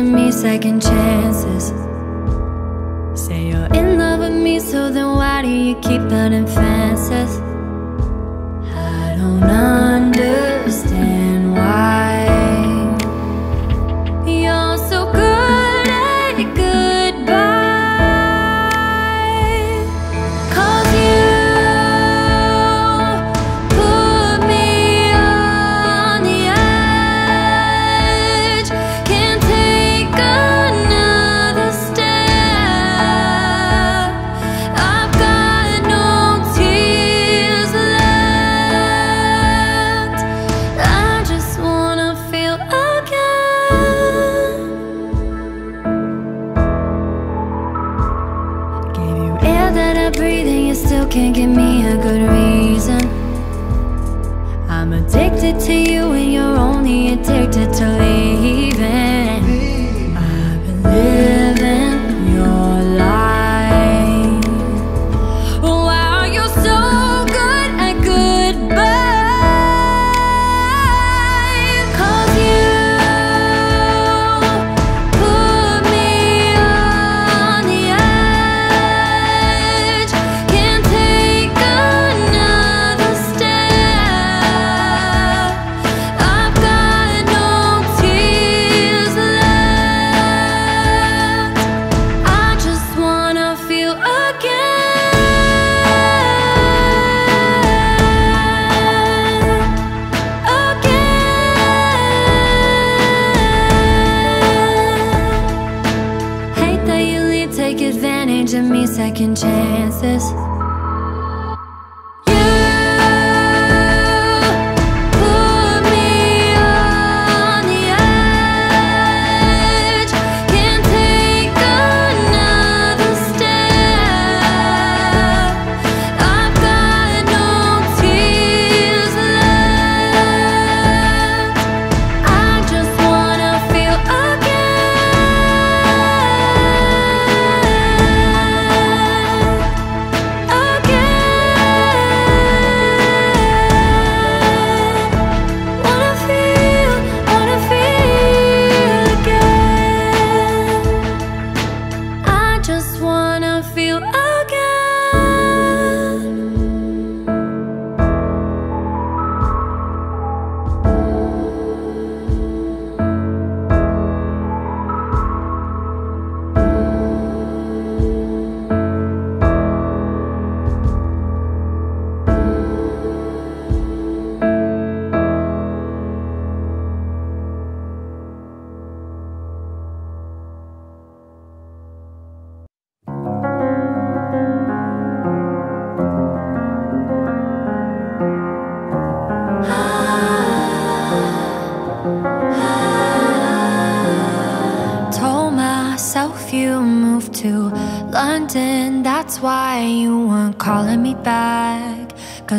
giving me second chances. Say you're in love with me, so then why do you keep building fences?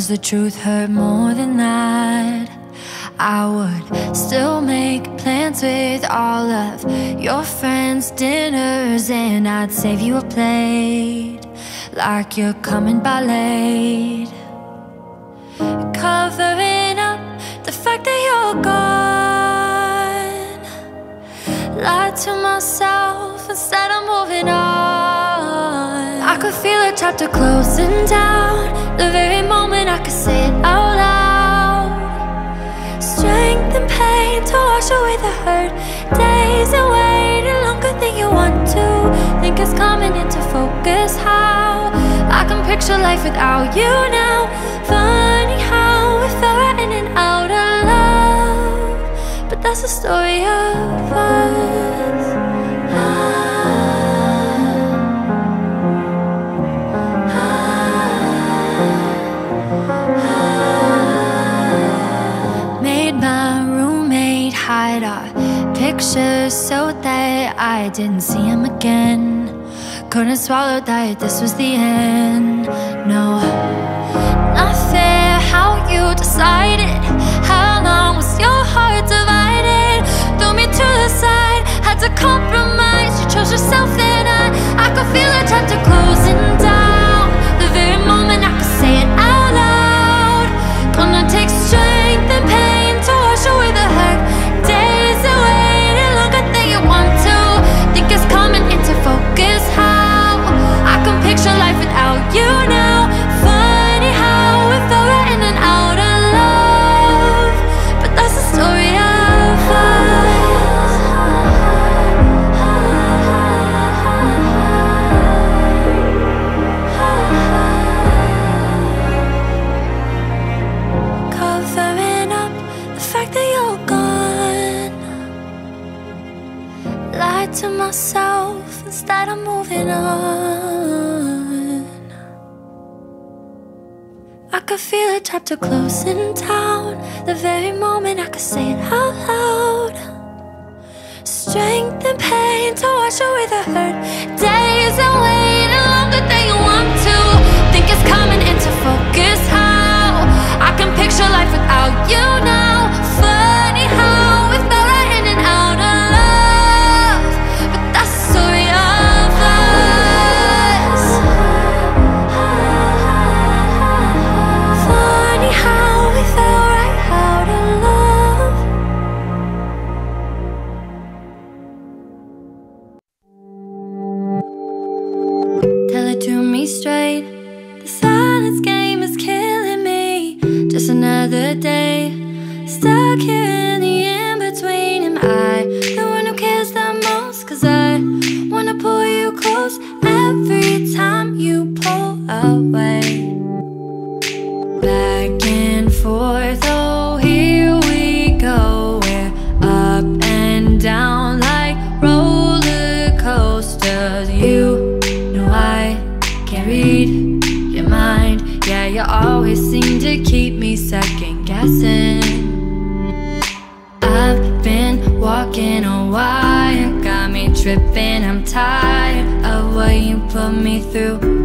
Cause the truth hurt more than that. I would still make plans with all of your friends' dinners, and I'd save you a plate like you're coming by late. Covering up the fact that you're gone. Lied to myself instead of moving on. I could feel a chapter closing down. The very moment I could say it out loud. Strength and pain to wash away the hurt. Days and waiting longer than you want to. Think it's coming into focus how I can picture life without you now. Funny how we fell right in and out of love. But that's the story of us. Pictures so that I didn't see him again. Couldn't swallow that this was the end. No, not fair how you decided. How long was your heart divided? Threw me to the side, had to compromise. You chose yourself, then I, I could feel a chapter closing down. trapped or close in town The very moment I could say it out loud Strength and pain to wash away the hurt Days away. tired of what you put me through.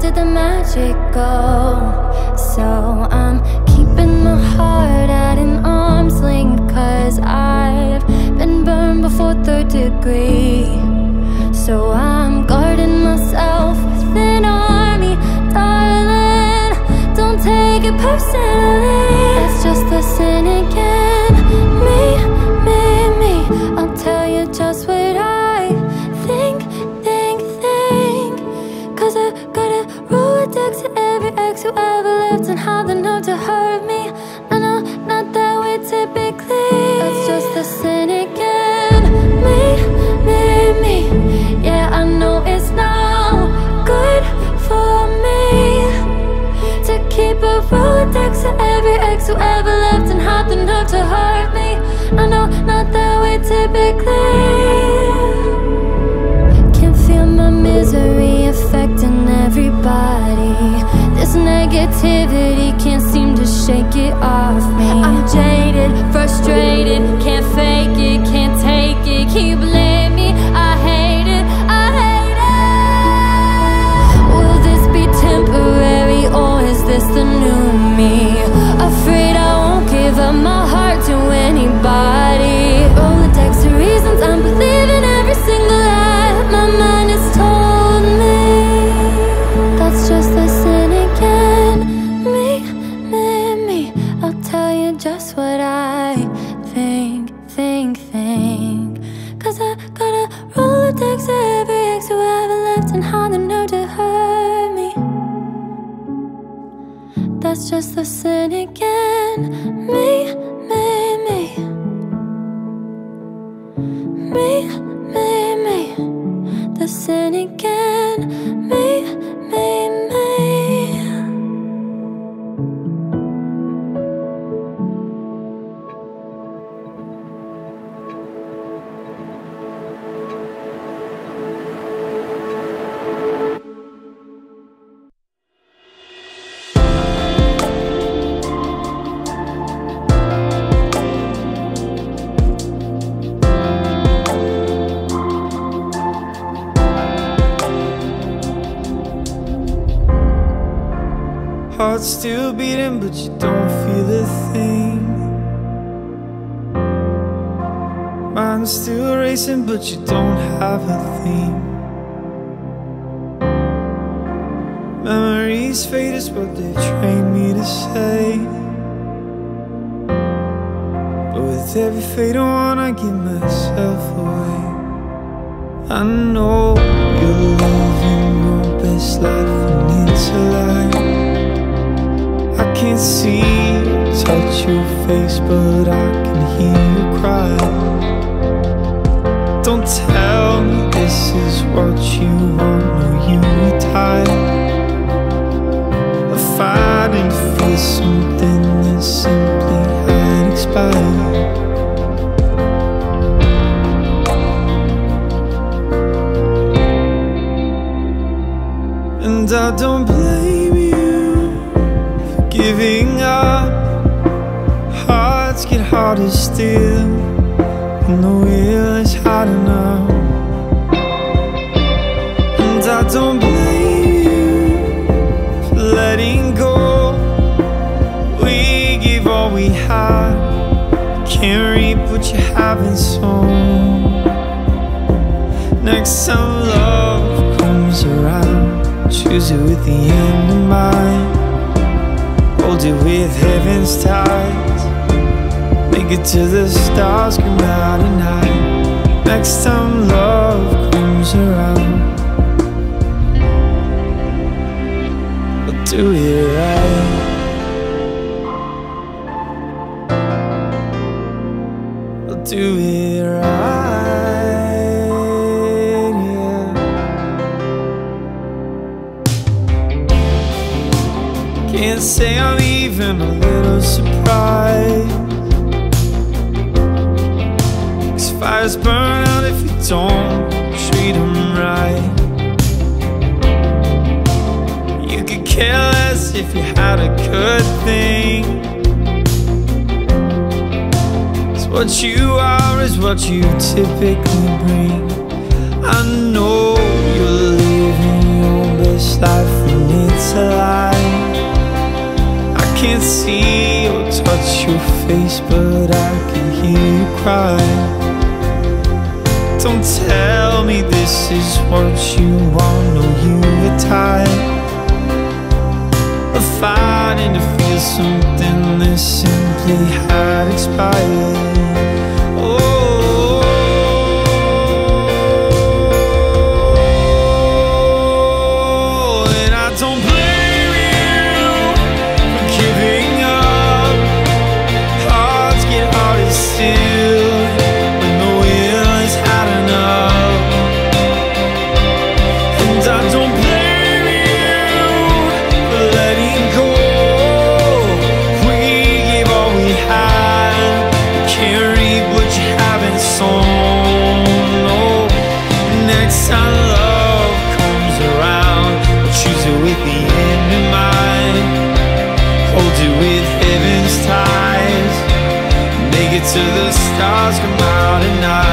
did the magic go? So I'm keeping my heart at an arm's length Cause I've been burned before third degree. So I'm guarding myself with an army Darling, don't take it personally. Let's just again. there Can feel my misery affecting everybody. This negativity can't seem to shake it off me. I'm jaded, frustrated, can't fake it, can't take it. Keep blaming me, I hate it, I hate it. Will this be temporary or is this the new me? Afraid I won't give up my heart to anybody. Next time love comes around, choose it with the end in mind. Hold it with heaven's ties, make it till the stars come out at night. Next time love comes around, we'll do it right. do it say I'm even a little surprised. Cause fires burn out if you don't treat them right. You could care less if you had a good thing. Cause what you are is what you typically bring. I know you're living your best life and it's a lie can't see or touch your face, but I can hear you cry. Don't tell me this is what you want, no, you were tired of fighting to feel something that simply had expired. Stars come out at night.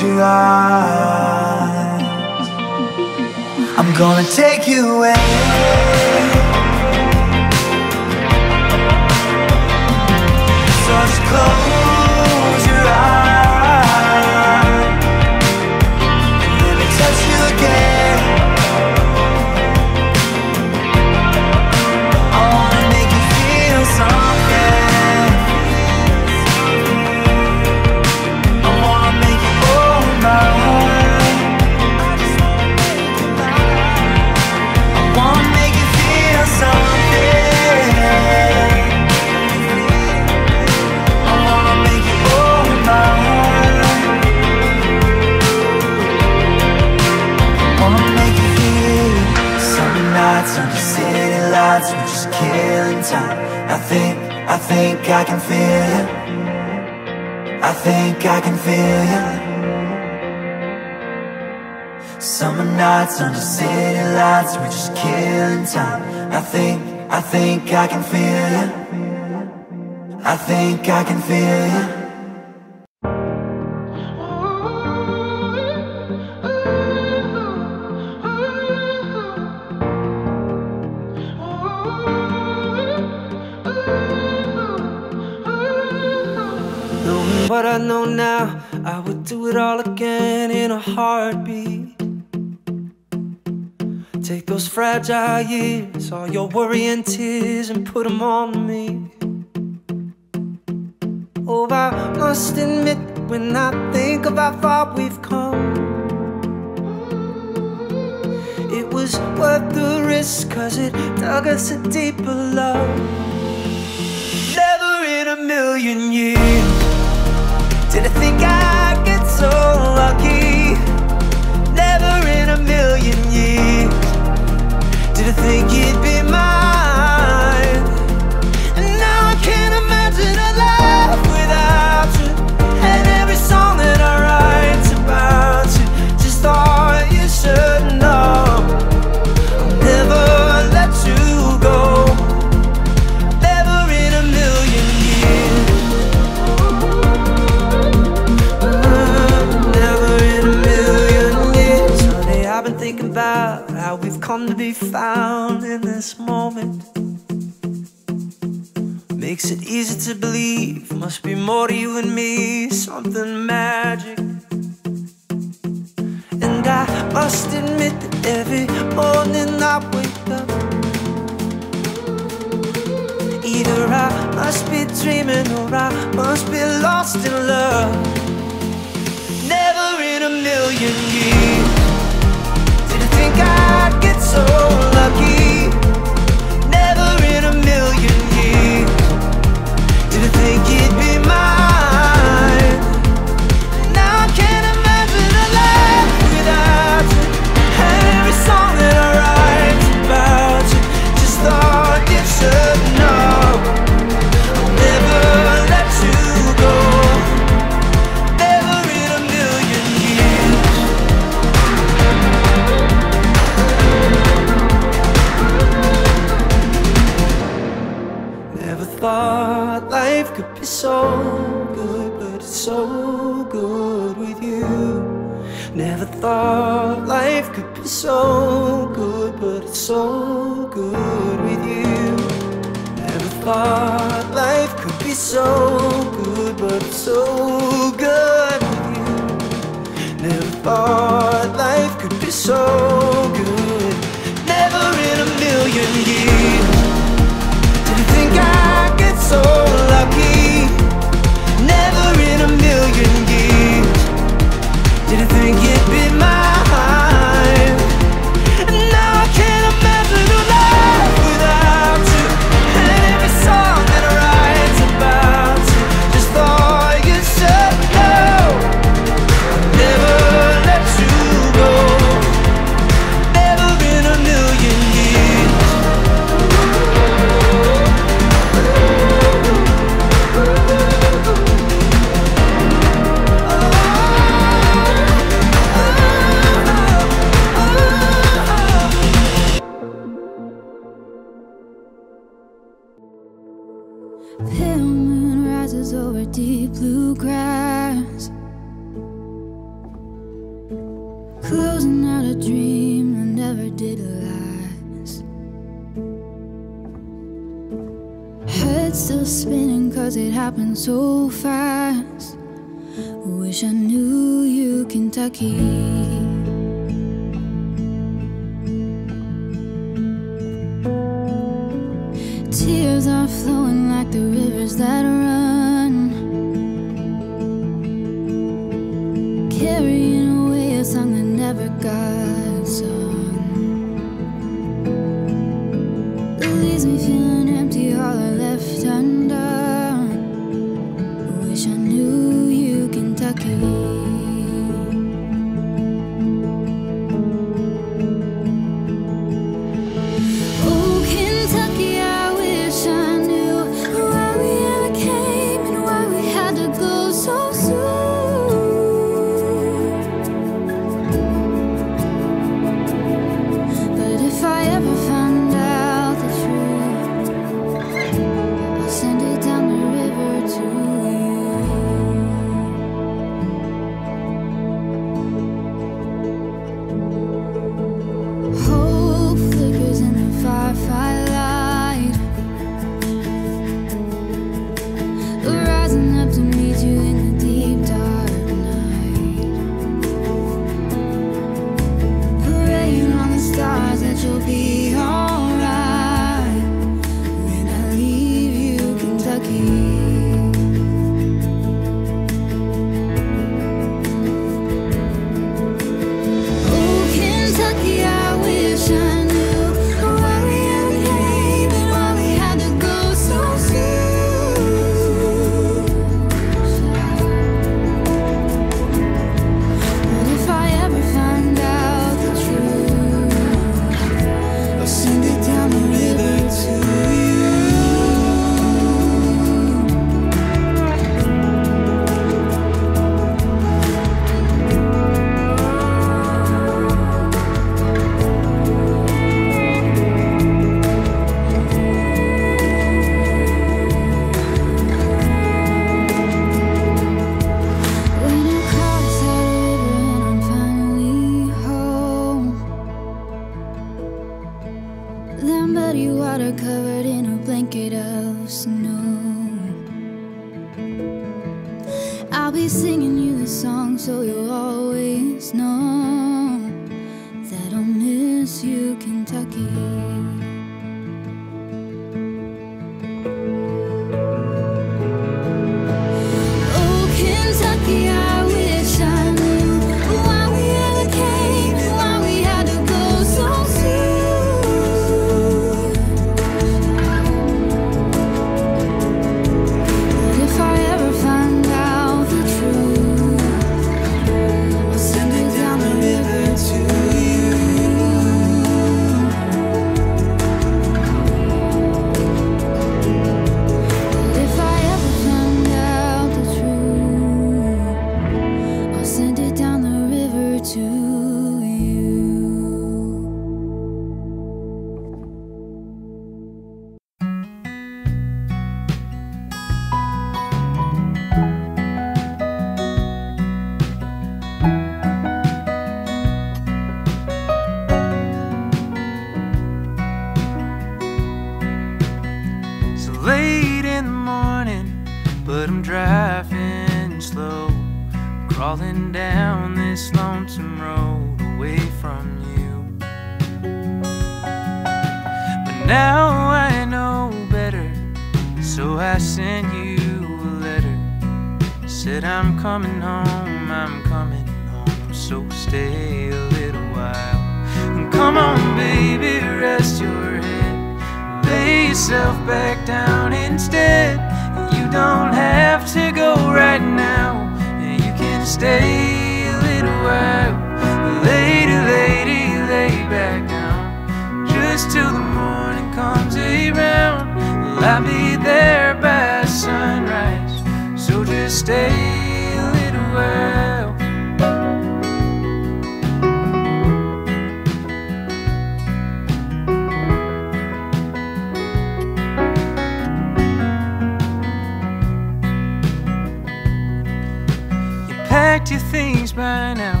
Packed your things by now.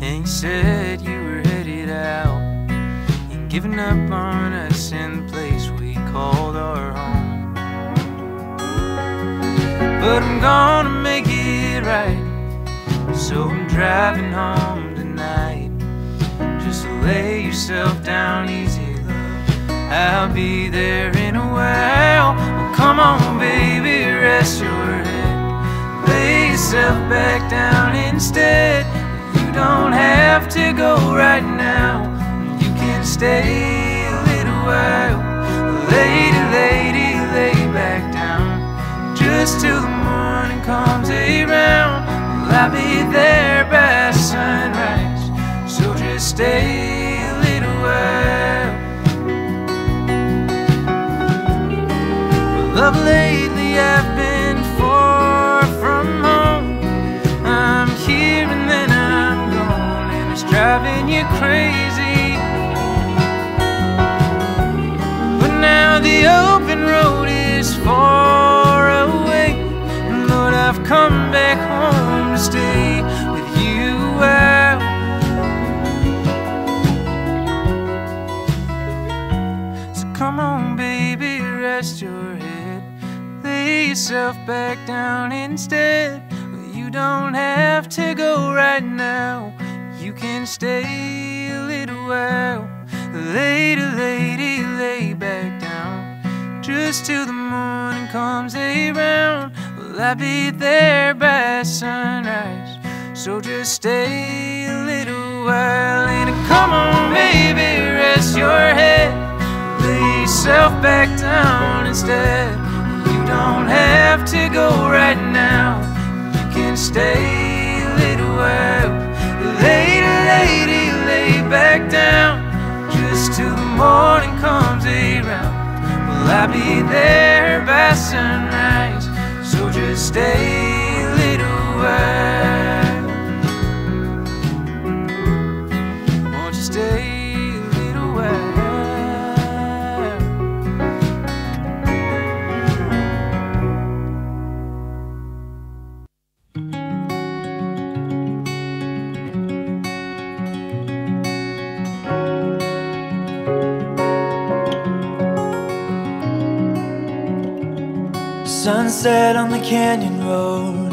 And you said you were headed out. And giving up on us in the place we called our home. But I'm gonna make it right. So I'm driving home tonight. Just lay yourself down easy, love. I'll be there in a while. Come on, baby, rest your. Lay yourself back down instead. You don't have to go right now. You can stay a little while. Lady, lady, lay back down. Just till the morning comes around. Well, I'll be there by sunrise. So just stay a little while. Well, love lately I've crazy. But now the open road is far away. And Lord, I've come back home to stay with you out. So come on, baby, rest your head. Lay yourself back down instead. You don't have to go right now. Can stay a little while. Later, lady, lay back down. Just till the morning comes around. Well, I'll be there by sunrise. So just stay a little while. And come on, baby, rest your head. Lay yourself back down instead. You don't have to go right now. You can stay a little while. Back down. Just till the morning comes around. Will I'll be there by sunrise. So just stay a little while. Sunset on the canyon road.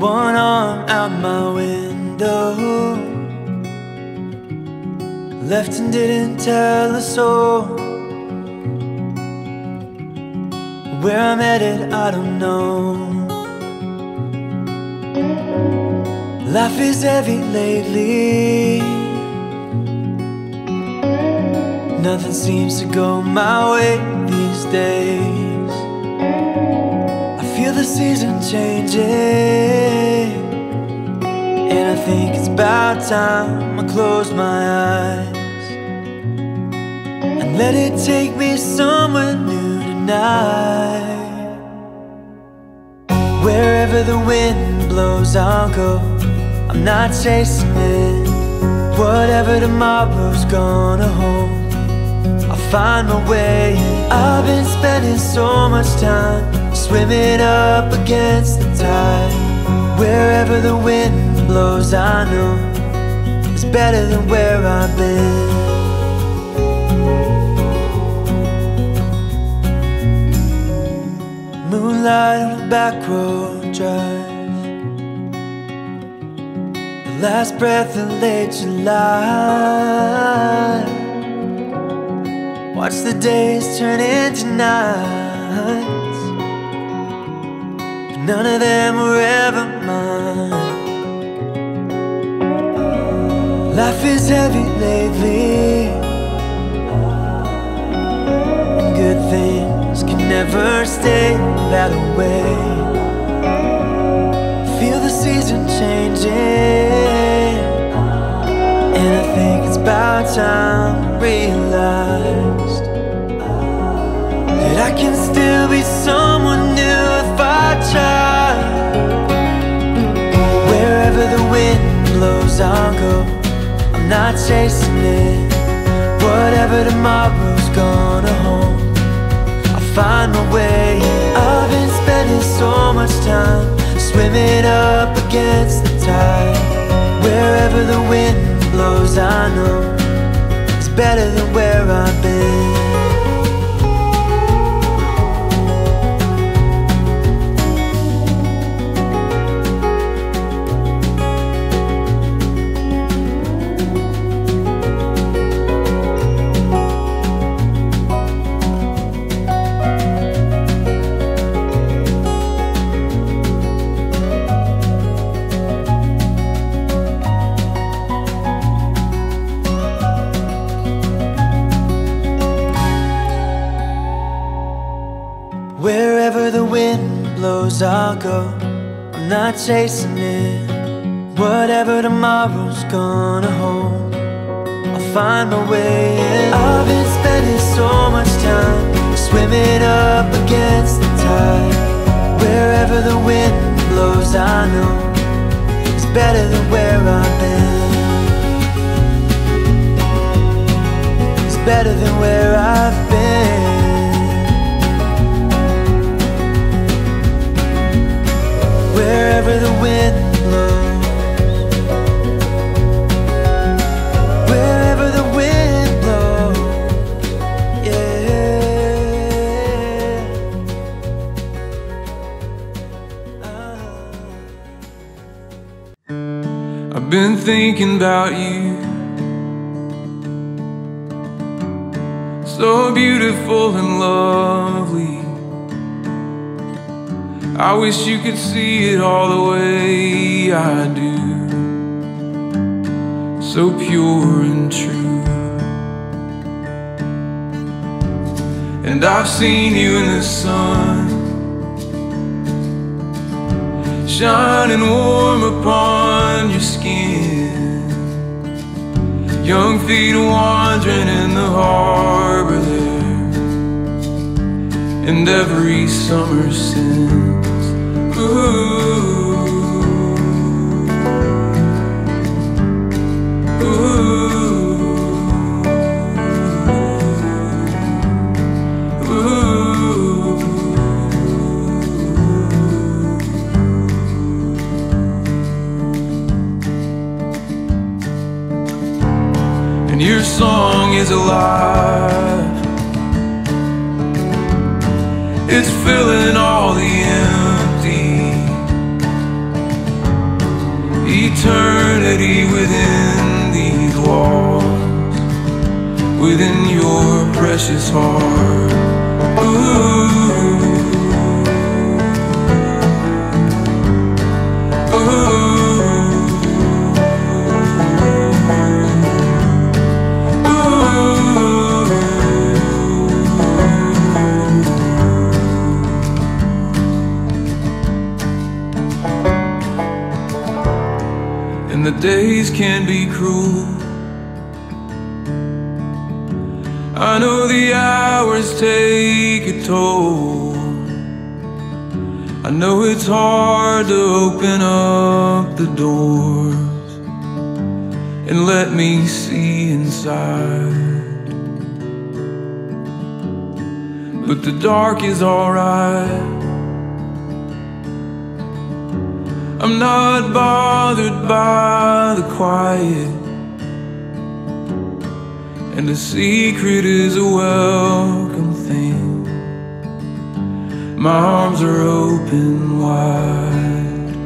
One arm out my window. Left and didn't tell a soul. Where I'm headed, I don't know. Life is heavy lately. Nothing seems to go my way these days. I feel the season changing, and I think it's about time I close my eyes and let it take me somewhere new tonight. Wherever the wind blows, I'll go. I'm not chasing it. Whatever tomorrow's gonna hold. Find my way. I've been spending so much time swimming up against the tide. Wherever the wind blows, I know it's better than where I've been. Moonlight on a back road drive. The last breath of late July. Watch the days turn into nights. But none of them were ever mine. Life is heavy lately. Good things can never stay that way. Feel the season changing. And I think it's about time I realized that I can still be someone new if I try. Wherever the wind blows, I'll go. I'm not chasing it. Whatever tomorrow's gonna hold, I'll find my way. I've been spending so much time swimming up against the tide. Wherever the wind blows, I know it's better than where I've been. I'll go. I'm not chasing it. Whatever tomorrow's gonna hold, I'll find my way in. I've been spending so much time swimming up against the tide. Wherever the wind blows, I know it's better than where I've been. It's better than where I've been. Wherever the wind blows. Wherever the wind blows, yeah. I've been thinking about you. So beautiful and lovely. I wish you could see it all the way I do. So pure and true. And I've seen you in the sun, shining warm upon your skin. Young feet wandering in the harbor there, and every summer since. Your song is alive. It's filling all the empty eternity within these walls, within your precious heart. Ooh. And the days can be cruel. I know the hours take a toll. I know it's hard to open up the doors and let me see inside. But the dark is alright. I'm not bothered by the quiet. And a secret is a welcome thing. My arms are open wide.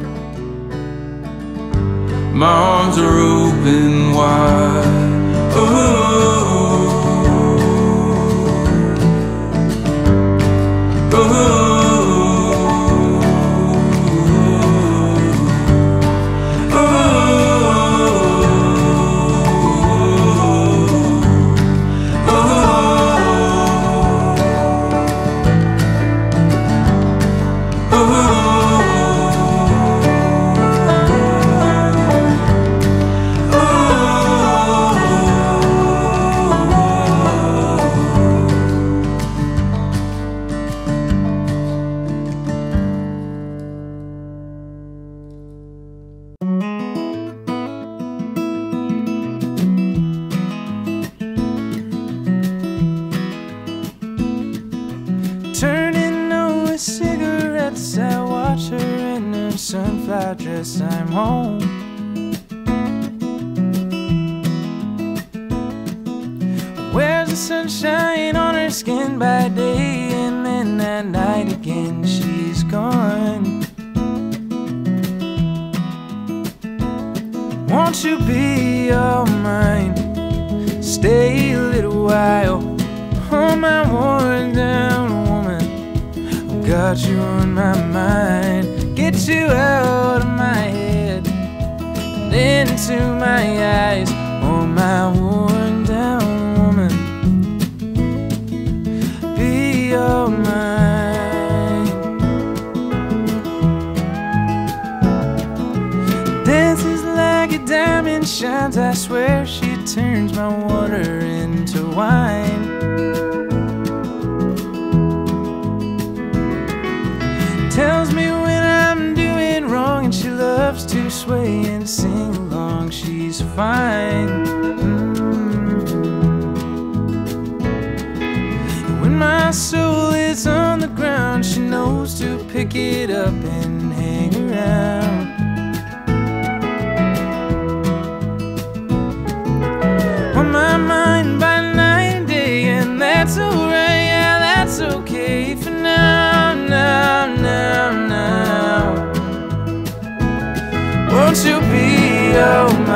My arms are open wide. Oh,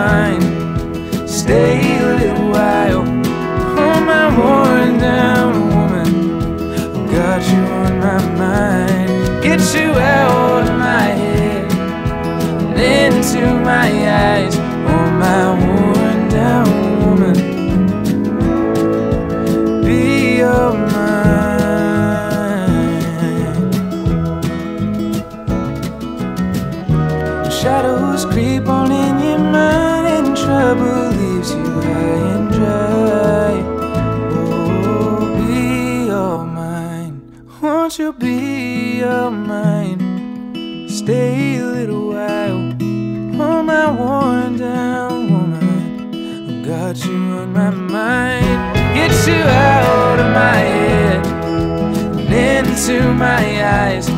mine. you out of my head and into my eyes.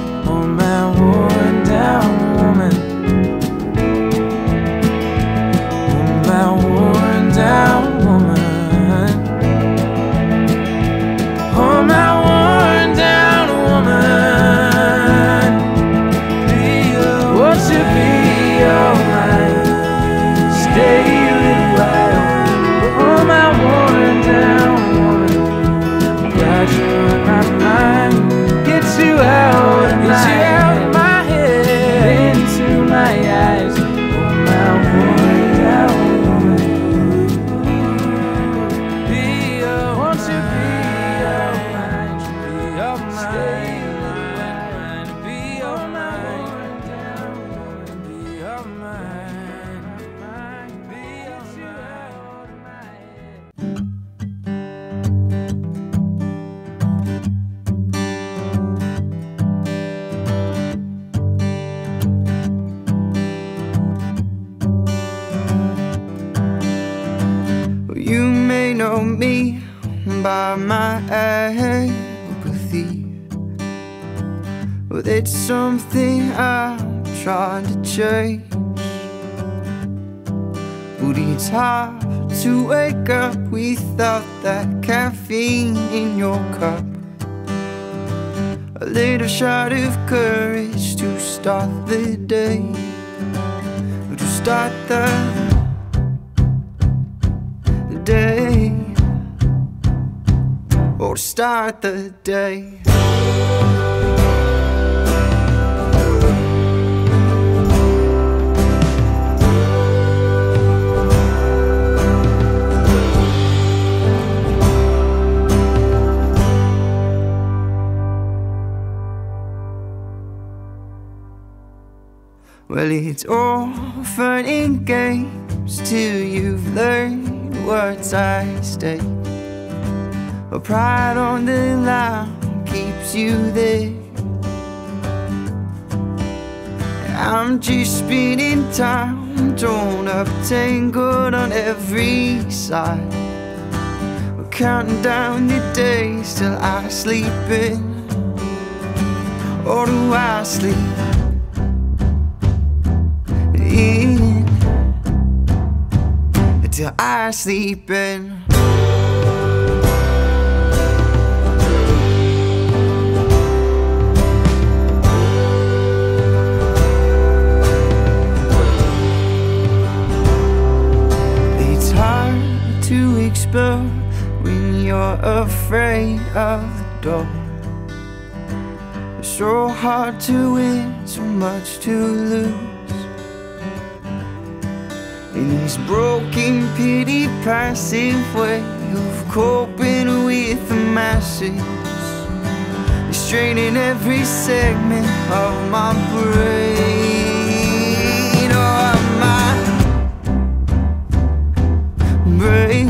something I'm trying to change. But it's hard to wake up without that caffeine in your cup. A little shot of courage to start the day. To start the day. Or start the day. Well, it's all fun and games till you've learned what's at stake. A pride on the line keeps you there. I'm just spinning time, torn up, tangled on every side. We're counting down the days till I sleep in, or do I sleep? till I sleep in. It's hard to explore when you're afraid of the dark. It's so hard to win, so much to lose. In this broken, pity, passive way of coping with the masses, it's straining every segment of my brain. Oh, my brain.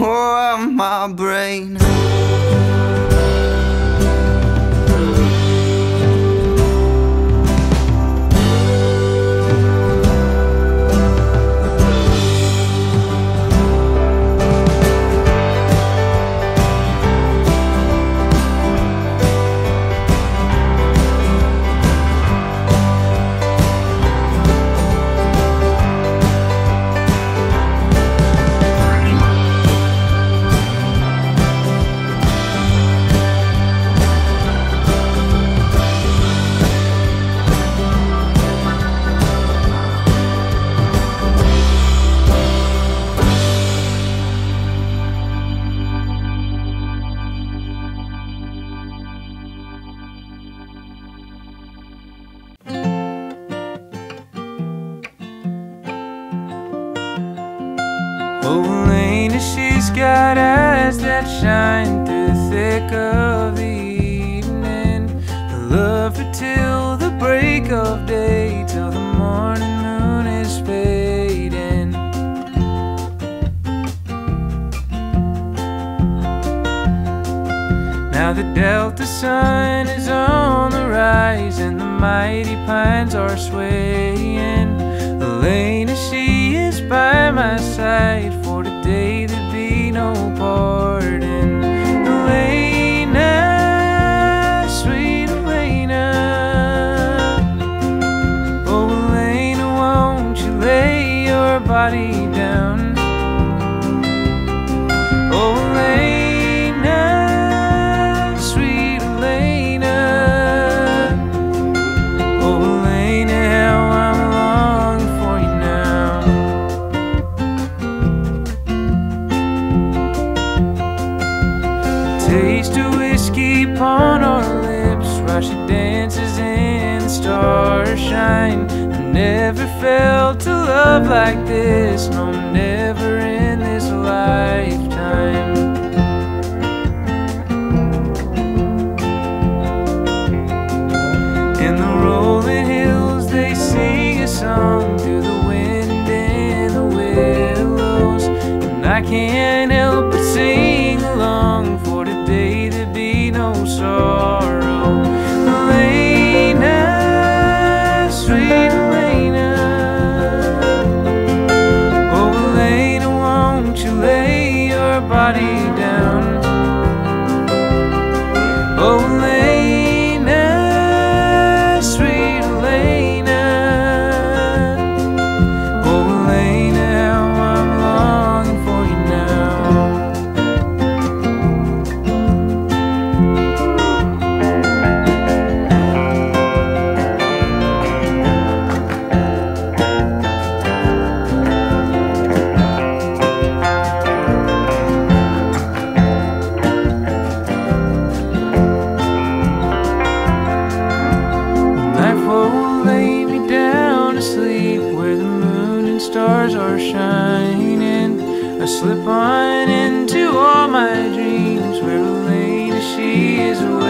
Oh, my brain. Sun is on the rise and the mighty pines are swaying. Elena, she is by my side starshine. I never felt a love like this, no, never in this lifetime. In the rolling hills, they sing a song through the wind and the willows. And I can't I slip on into all my dreams where Elena, she is waiting.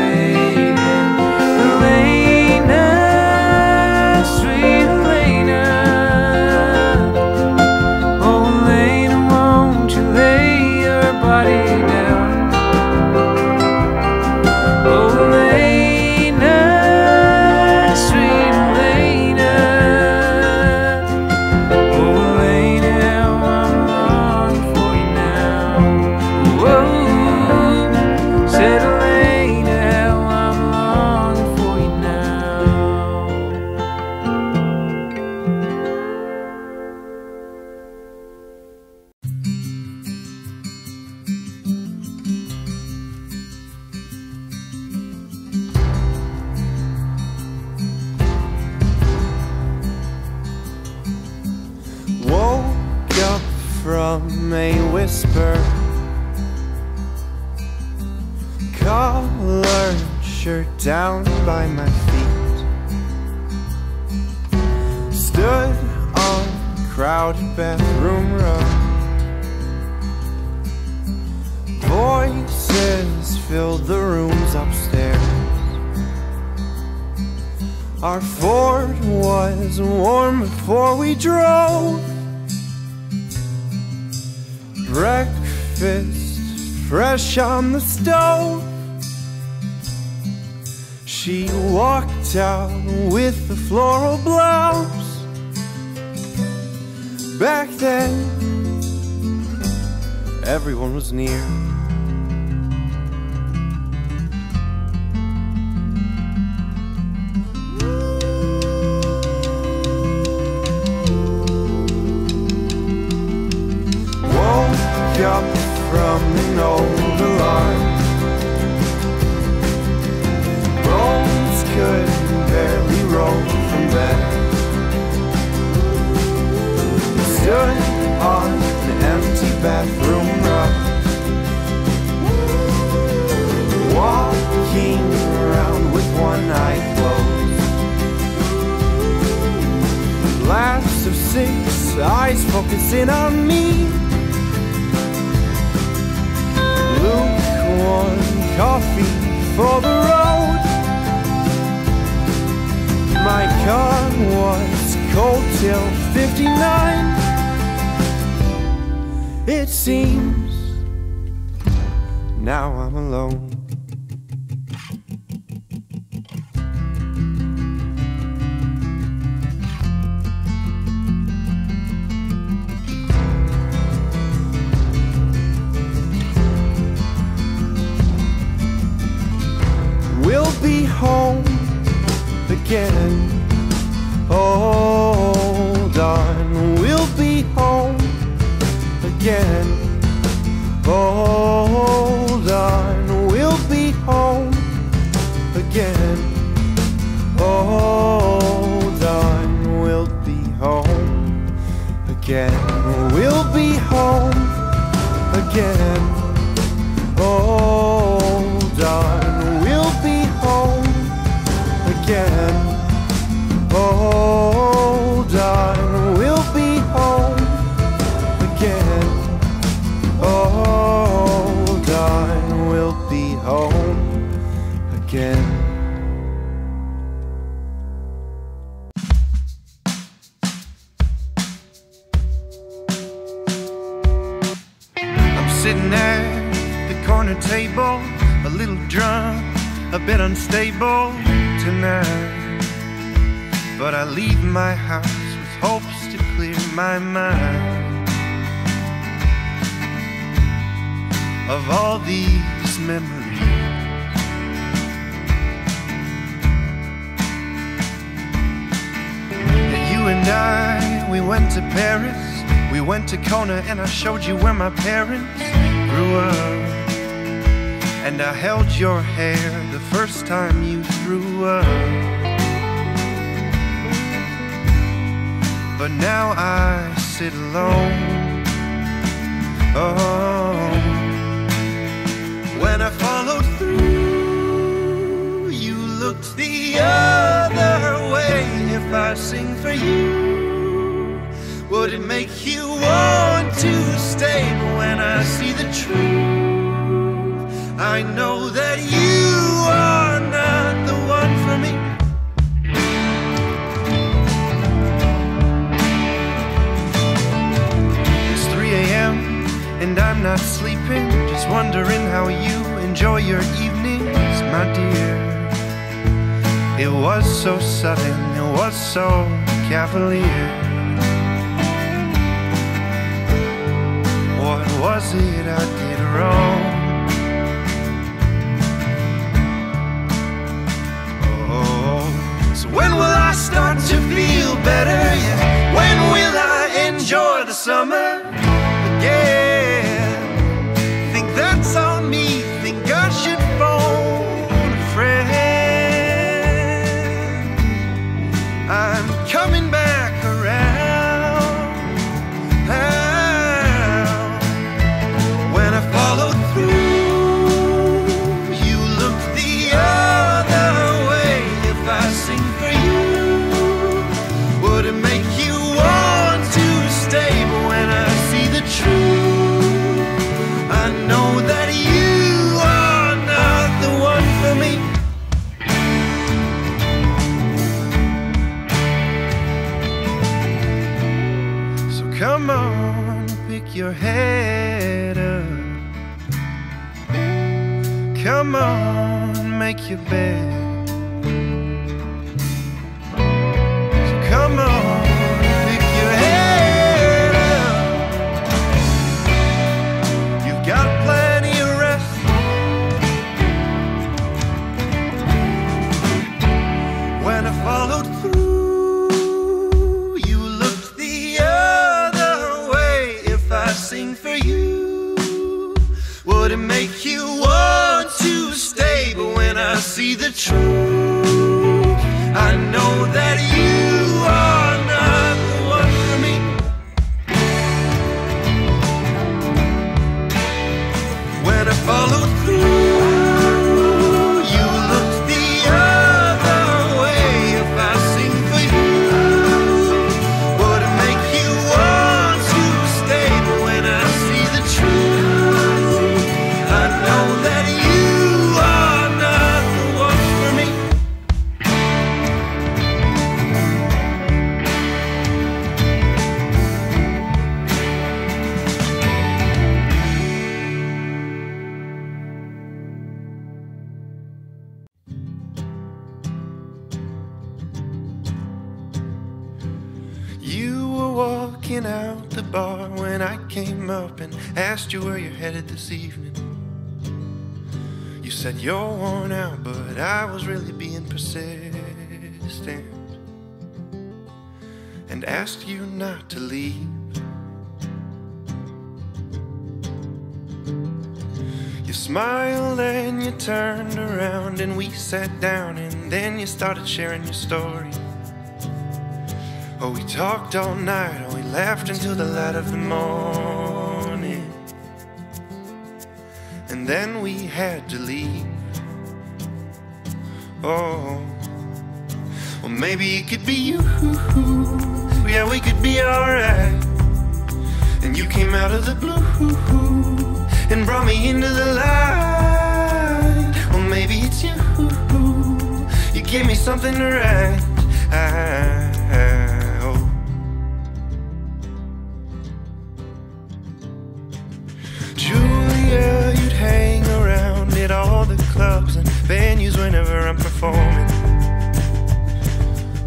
Sitting at the corner table, a little drunk, a bit unstable tonight. But I leave my house with hopes to clear my mind of all these memories. You and I, we went to Paris, we went to Kona, and I showed you where my parents up. And I held your hair the first time you threw up. But now I sit alone. Oh, when I followed through, you looked the other way. If I sing for you, would it make you want to stay? When I see the truth, I know that you are not the one for me. It's 3 a.m. and I'm not sleeping, just wondering how you enjoy your evenings, my dear. It was so sudden, it was so cavalier. Was it I did wrong? Oh, so when will I start to feel better? Yeah. When will I enjoy the summer on, make out the bar when I came up and asked you where you're headed this evening. You said you're worn out, but I was really being persistent and asked you not to leave. You smiled and you turned around and we sat down and then you started sharing your story. Oh, we talked all night, laughed until the light of the morning. And then we had to leave. Oh, well, maybe it could be you. Yeah, we could be alright. And you came out of the blue and brought me into the light. Well, maybe it's you. You gave me something to write. Oh. You'd hang around at all the clubs and venues whenever I'm performing.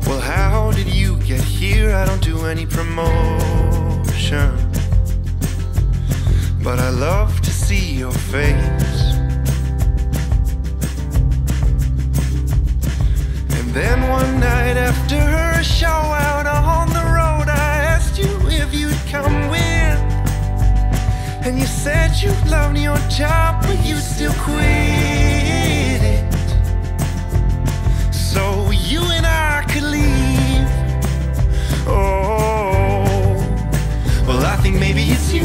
Well, how did you get here? I don't do any promotion. But I love to see your face. And then one night after a show out on the road, I asked you if you'd come with. And you said you loved your job, but you still quit it. So you and I could leave. Oh, well, I think maybe it's you.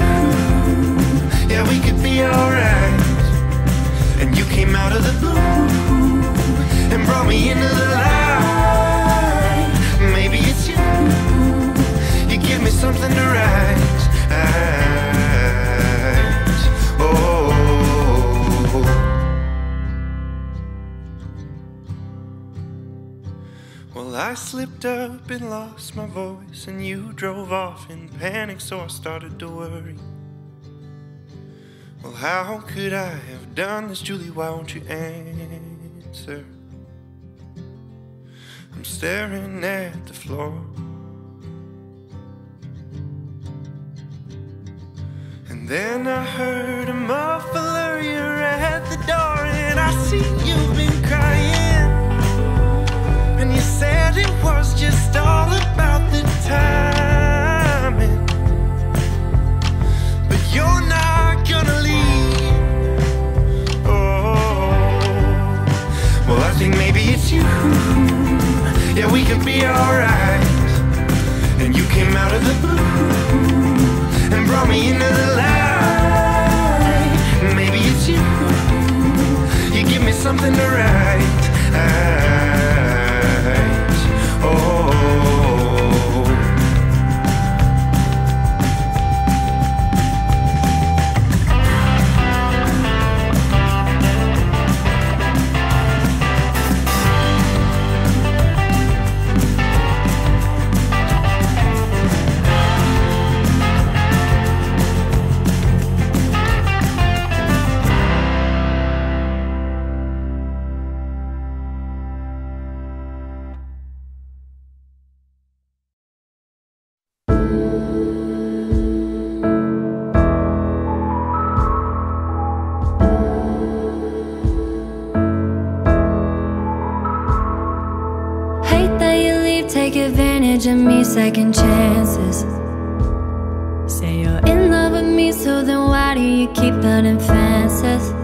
Yeah, we could be alright. And you came out of the blue and brought me into the light. Maybe it's you. You give me something to write. I slipped up and lost my voice, and you drove off in panic, so I started to worry. Well, how could I have done this, Julie? Why won't you answer? I'm staring at the floor. And then I heard a muffler, you're at the door, and I see you've been crying. Said it was just all about the timing. But you're not gonna leave. Oh, well, I think maybe it's you. Yeah, we could be alright. And you came out of the blue and brought me into the light. Maybe it's you. You give me something to write. Second chances. Say you're in love with me, so then why do you keep building fences?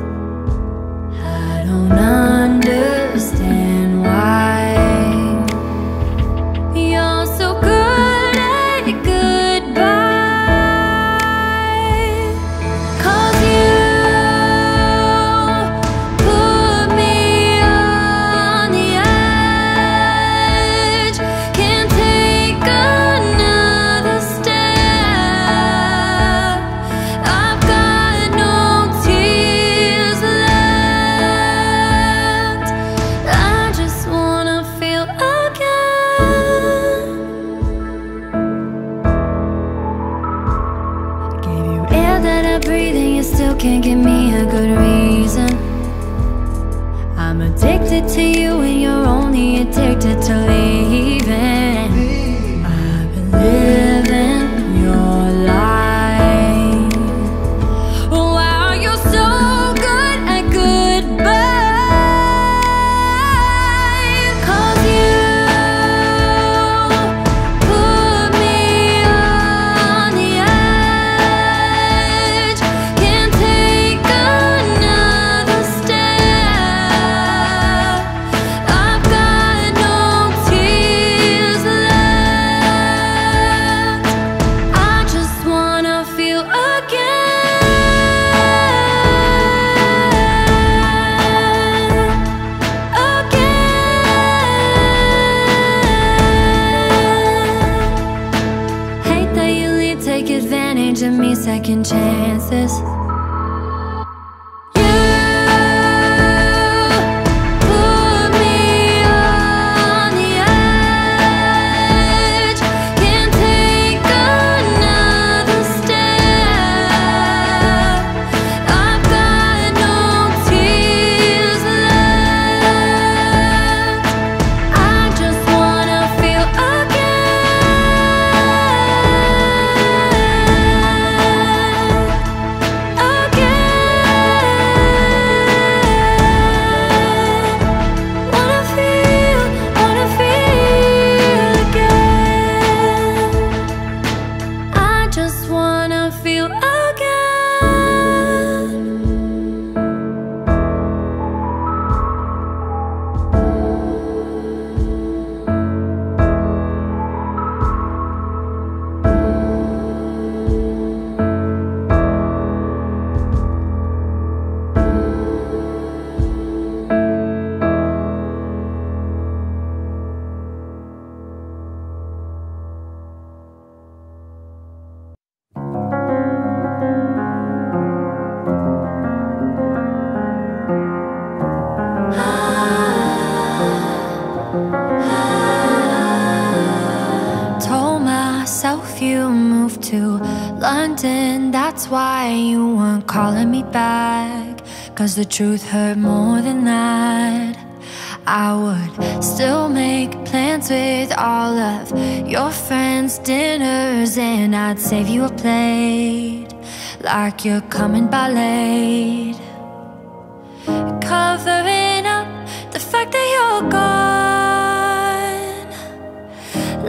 The truth hurt more than that. I would still make plans with all of your friends' dinners, and I'd save you a plate like you're coming by late. Covering up the fact that you're gone.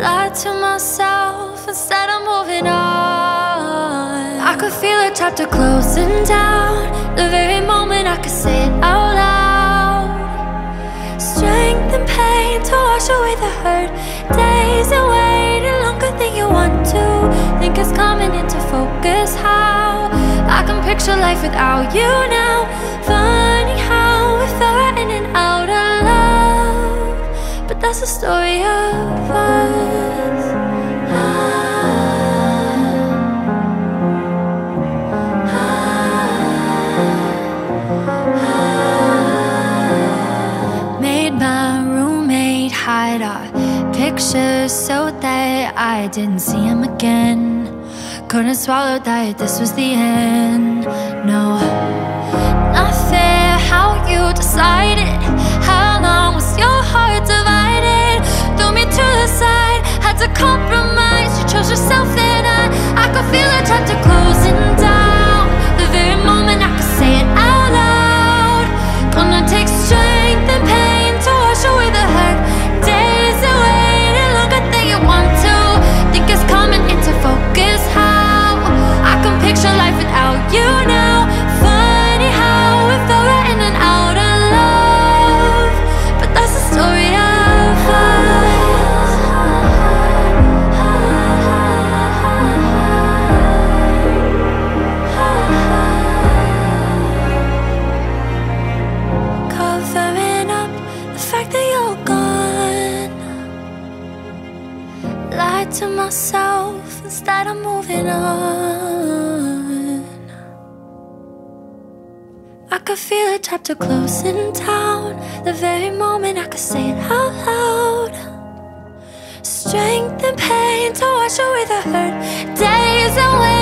Lied to myself instead of moving on. I could feel a chapter closing down. The very say it out loud. Strength and pain to wash away the hurt. Days and waiting longer than you want to. Think it's coming into focus how I can picture life without you now. Funny how we fell in and out of love. But that's the story of us. Pictures so that I didn't see him again. Couldn't swallow that this was the end. No, not fair how you decided. How long was your heart divided? Threw me to the side, had to compromise. You chose yourself, then I, I could feel a chapter closing down. you know trapped to close in town The very moment I could say it out loud Strength and pain to wash away the hurt Days away.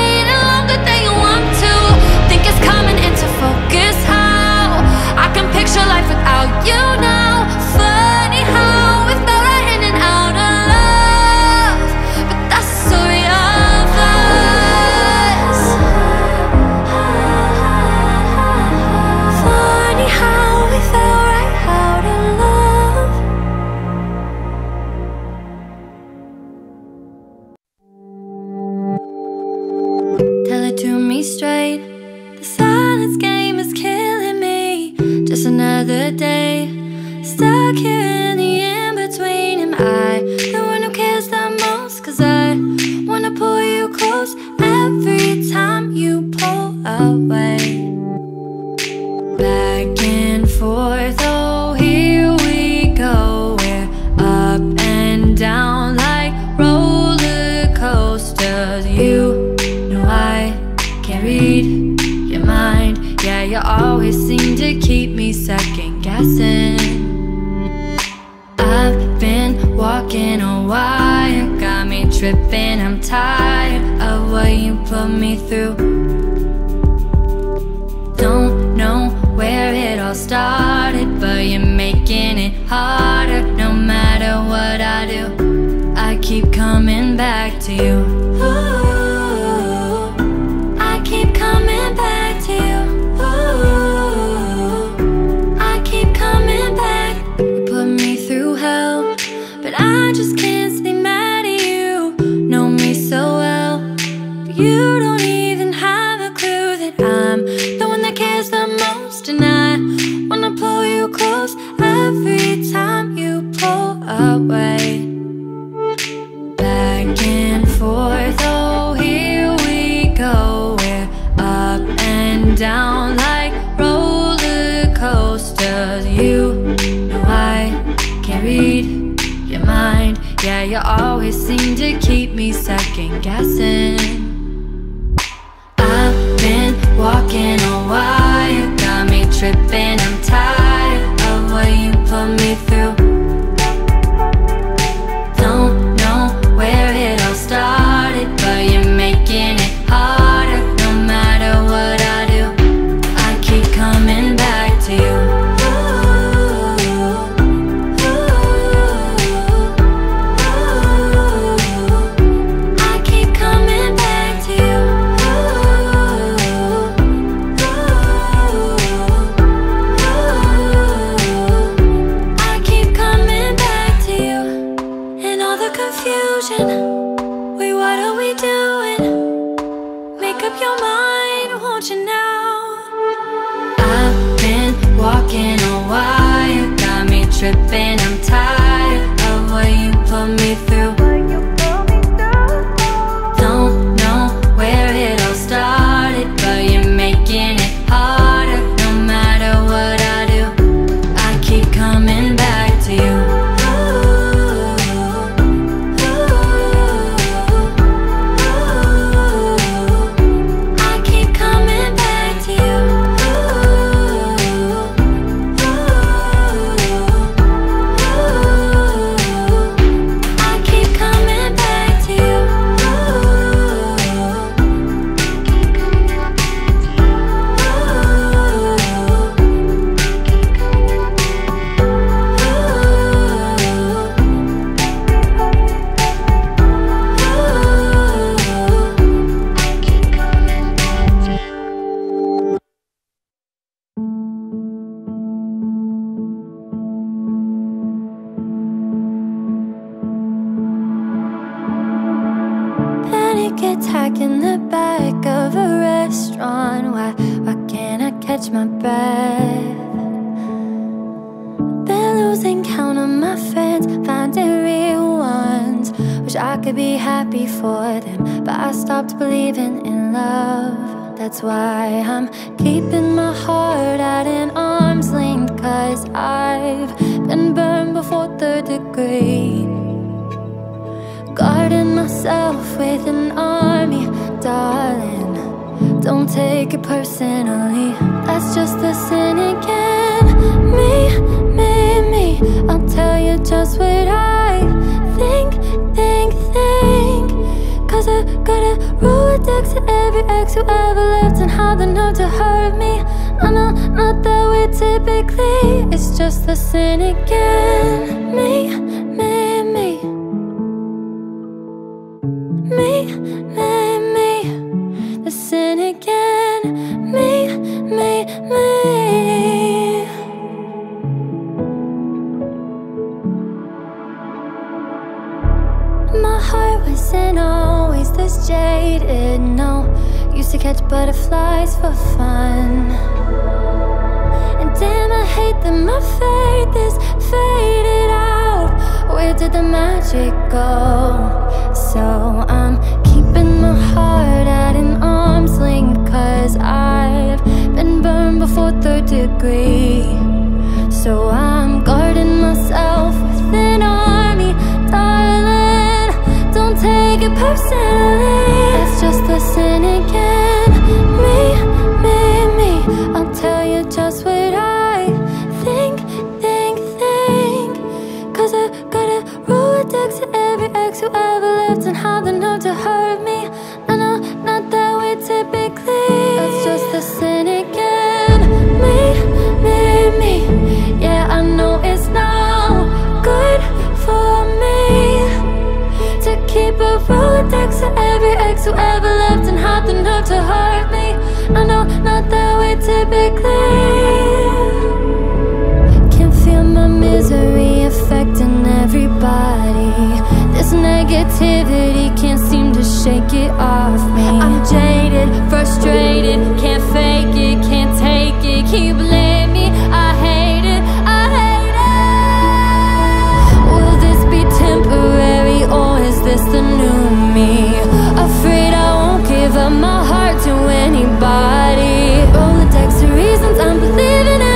tired of what you put me through. Don't know where it all started But you're making it harder. No matter what I do I keep coming back to you. You don't even have a clue that I'm the one that cares the most, and I wanna pull you close every time you pull away. Back and forth, oh, here we go. We're up and down like roller coasters. You know I can't read your mind. Yeah, you always seem to keep me second guessing. did the magic go? So I'm keeping my heart at an arm's length Cause I've been burned before third degree. So I'm guarding myself with an army Darling, don't take it personally. feel my misery affecting everybody. This negativity can't seem to shake it off me. I'm jaded, frustrated, can't fake it, can't take it. Keep blaming me, I hate it, I hate it. Will this be temporary or is this the new me? Afraid I won't give up my heart to anybody.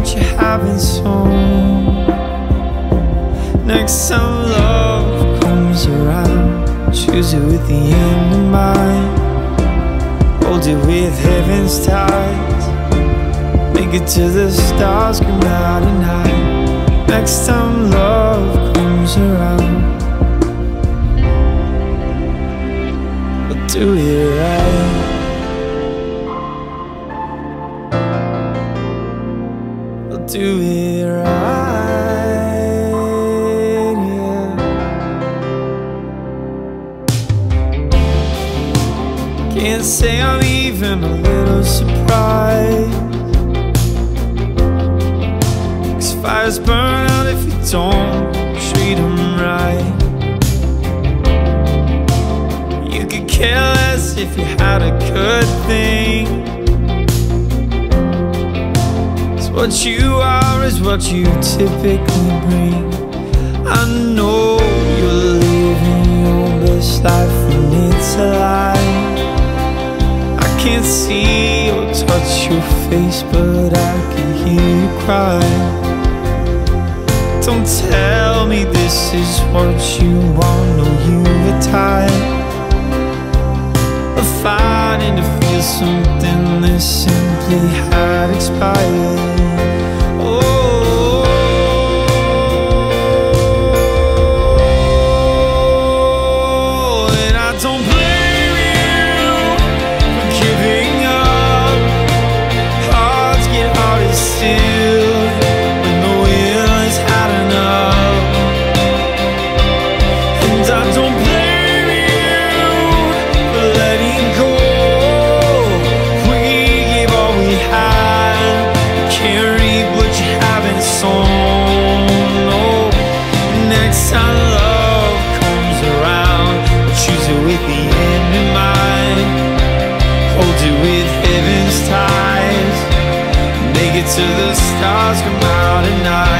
what you haven't. Next time love comes around, choose it with the end in mind. Hold it with heaven's ties, make it till the stars come out at night. Next time love comes around, I'll do it right. Do it right. Yeah. Can't say I'm even a little surprised. Cause fires burn out if you don't treat them right. You could care less if you had a good thing. What you are is what you typically bring. I know you're living your best life and it's a lie. I can't see or touch your face, but I can hear you cry. Don't tell me this is what you want, no, you were tired of fighting to feel something that simply had expired. Stars come out at night.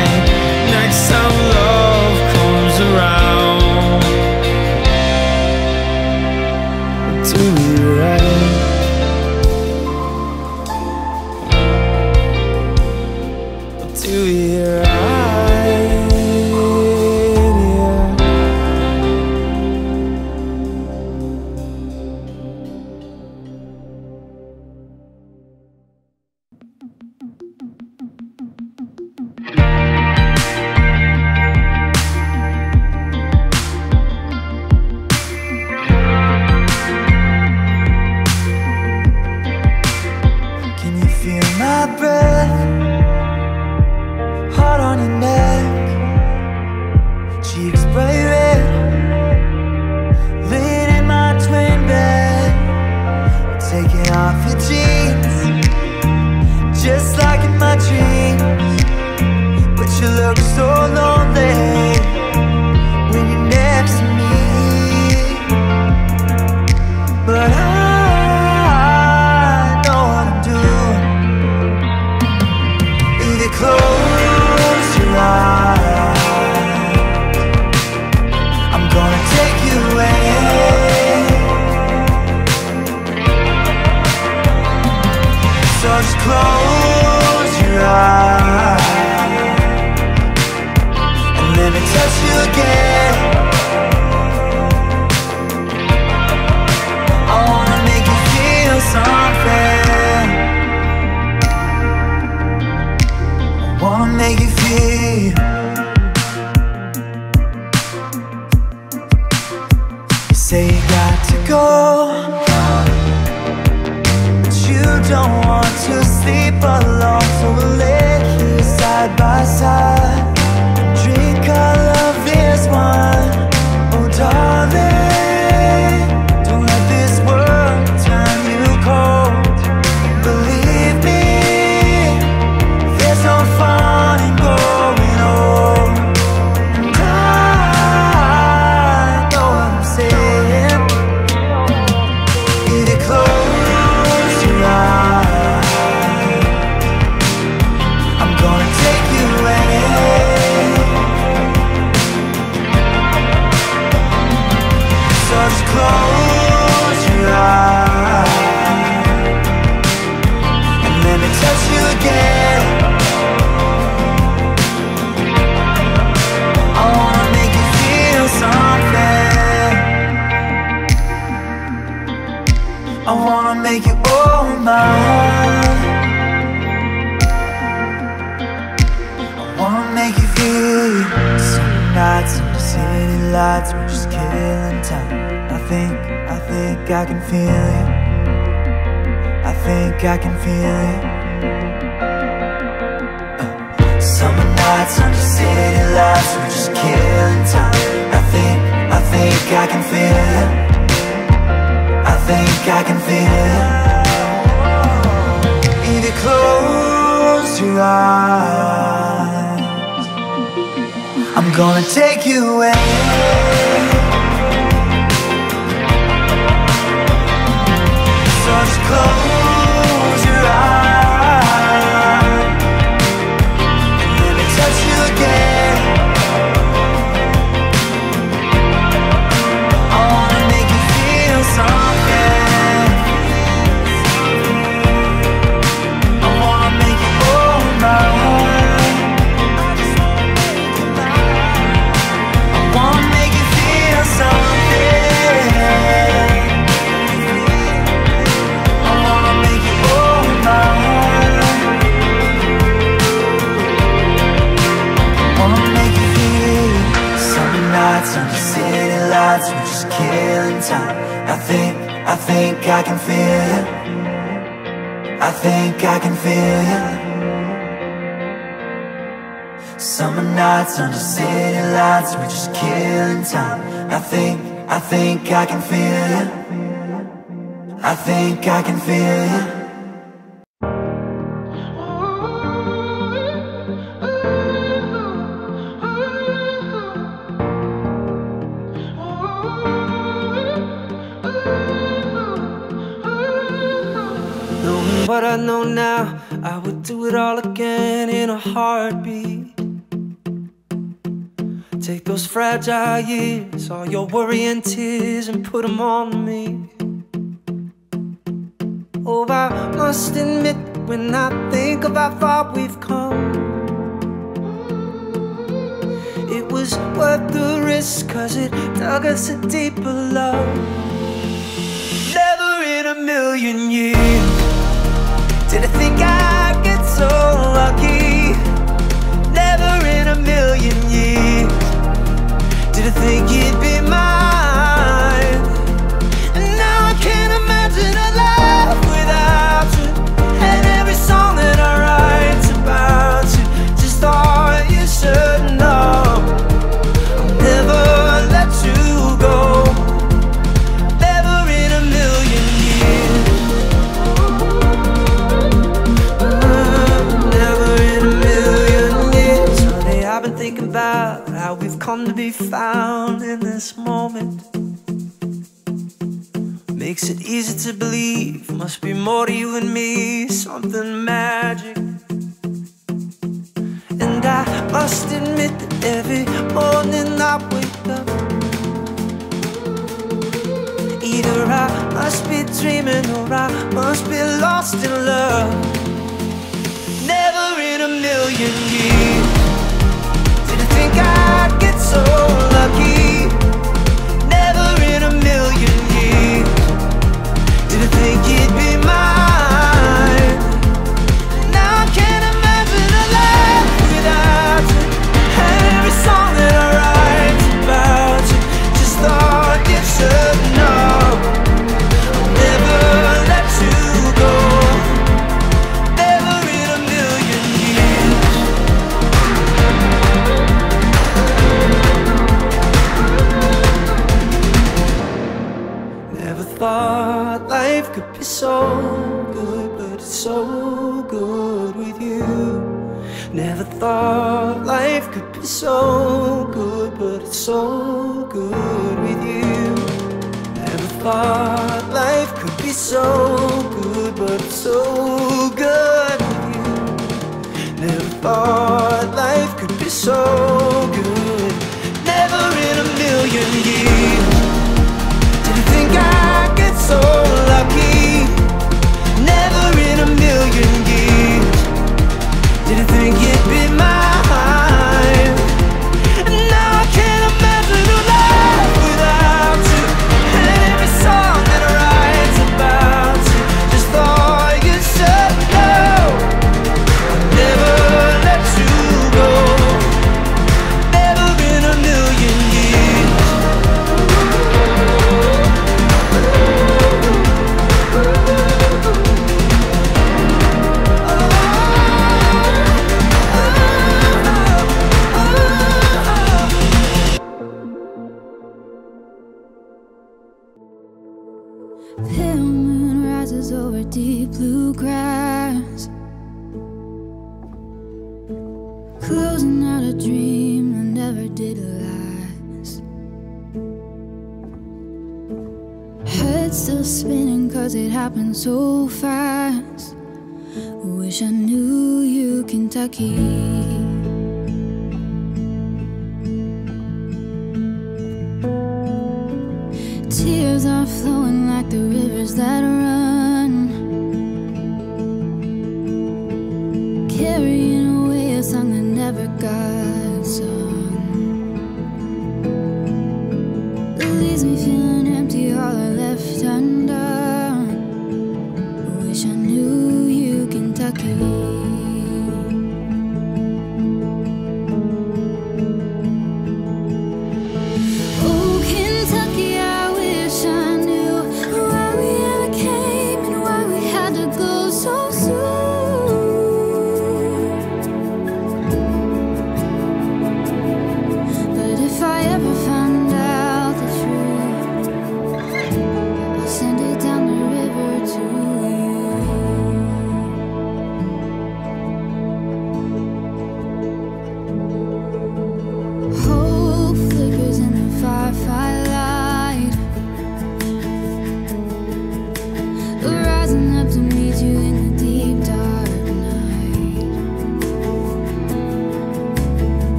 Go so soon.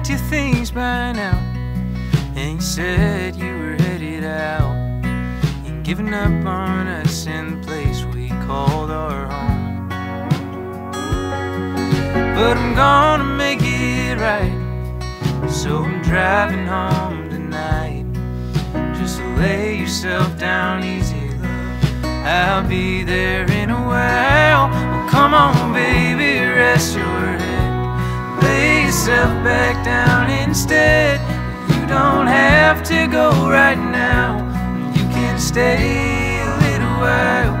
Packed your things by now. And you said you were headed out. And giving up on us in the place we called our home. But I'm gonna make it right. So I'm driving home tonight. Just to lay yourself down easy, love. I'll be there in a while. Well, come on, baby, rest your. Lay yourself back down instead. You don't have to go right now. You can stay a little while.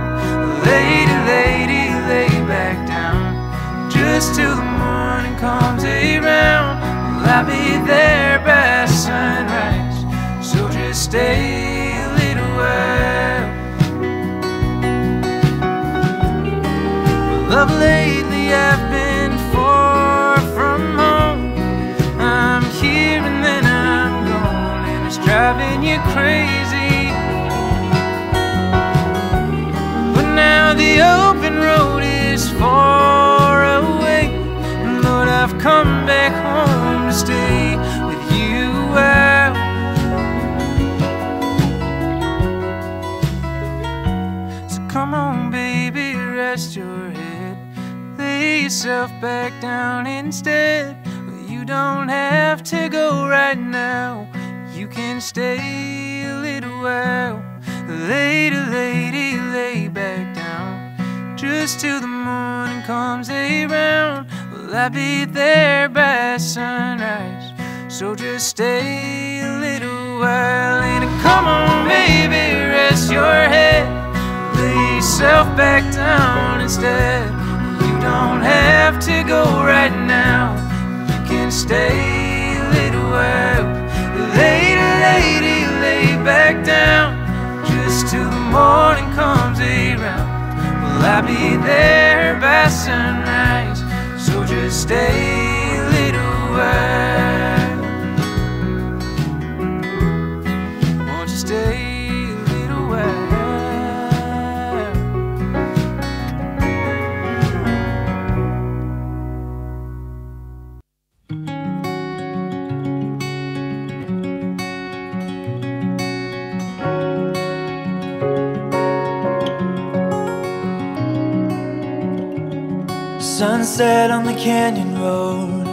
Lady, lady, lay back down. Just till the morning comes around. I'll be there by sunrise. So just stay a little while. Love lately I've driving you crazy. But now the open road is far away, and Lord, I've come back home to stay with you. Well, So come on, baby, rest your head. Lay yourself back down instead. You don't have to go right now. Can stay a little while. Later, lady, lay back down. Just till the morning comes around. Well, I'll be there by sunrise. So just stay a little while. And come on, baby, rest your head. Lay yourself back down instead. You don't have to go right now. You can stay a little while. Back down. Just till the morning comes around. Will I'll be there by sunrise. So just stay a little while. Sunset on the canyon road.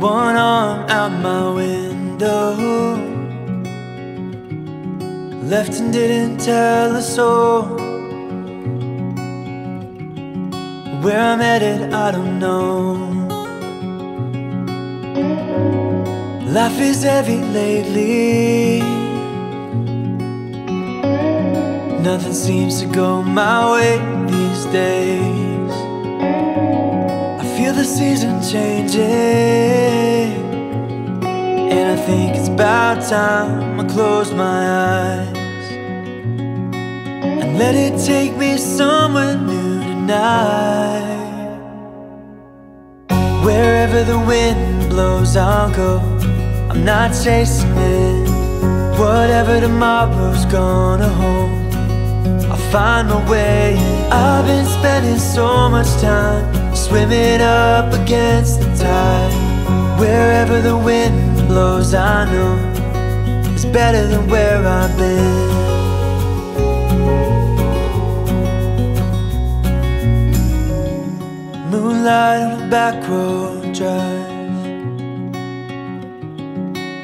One arm out my window. Left and didn't tell a soul. Where I'm headed, I don't know. Life is heavy lately. Nothing seems to go my way these days. I feel the season changing, and I think it's about time I close my eyes and let it take me somewhere new tonight. Wherever the wind blows, I'll go. I'm not chasing it. Whatever tomorrow's gonna hold. Find my way. I've been spending so much time swimming up against the tide. Wherever the wind blows, I know it's better than where I've been. Moonlight on a back road drive.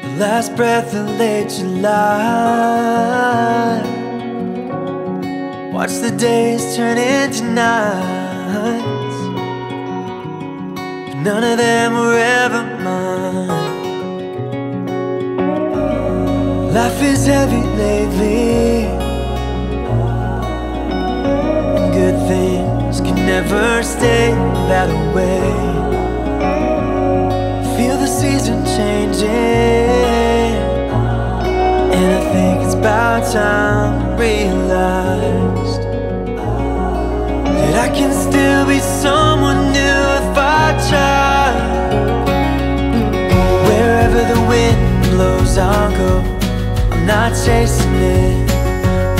The last breath of late July. Watch the days turn into nights. None of them were ever mine. Life is heavy lately. And good things can never stay that way. Feel the season changing. And I think it's about time realized that I can still be someone new if I try. Wherever the wind blows, I'll go. I'm not chasing it.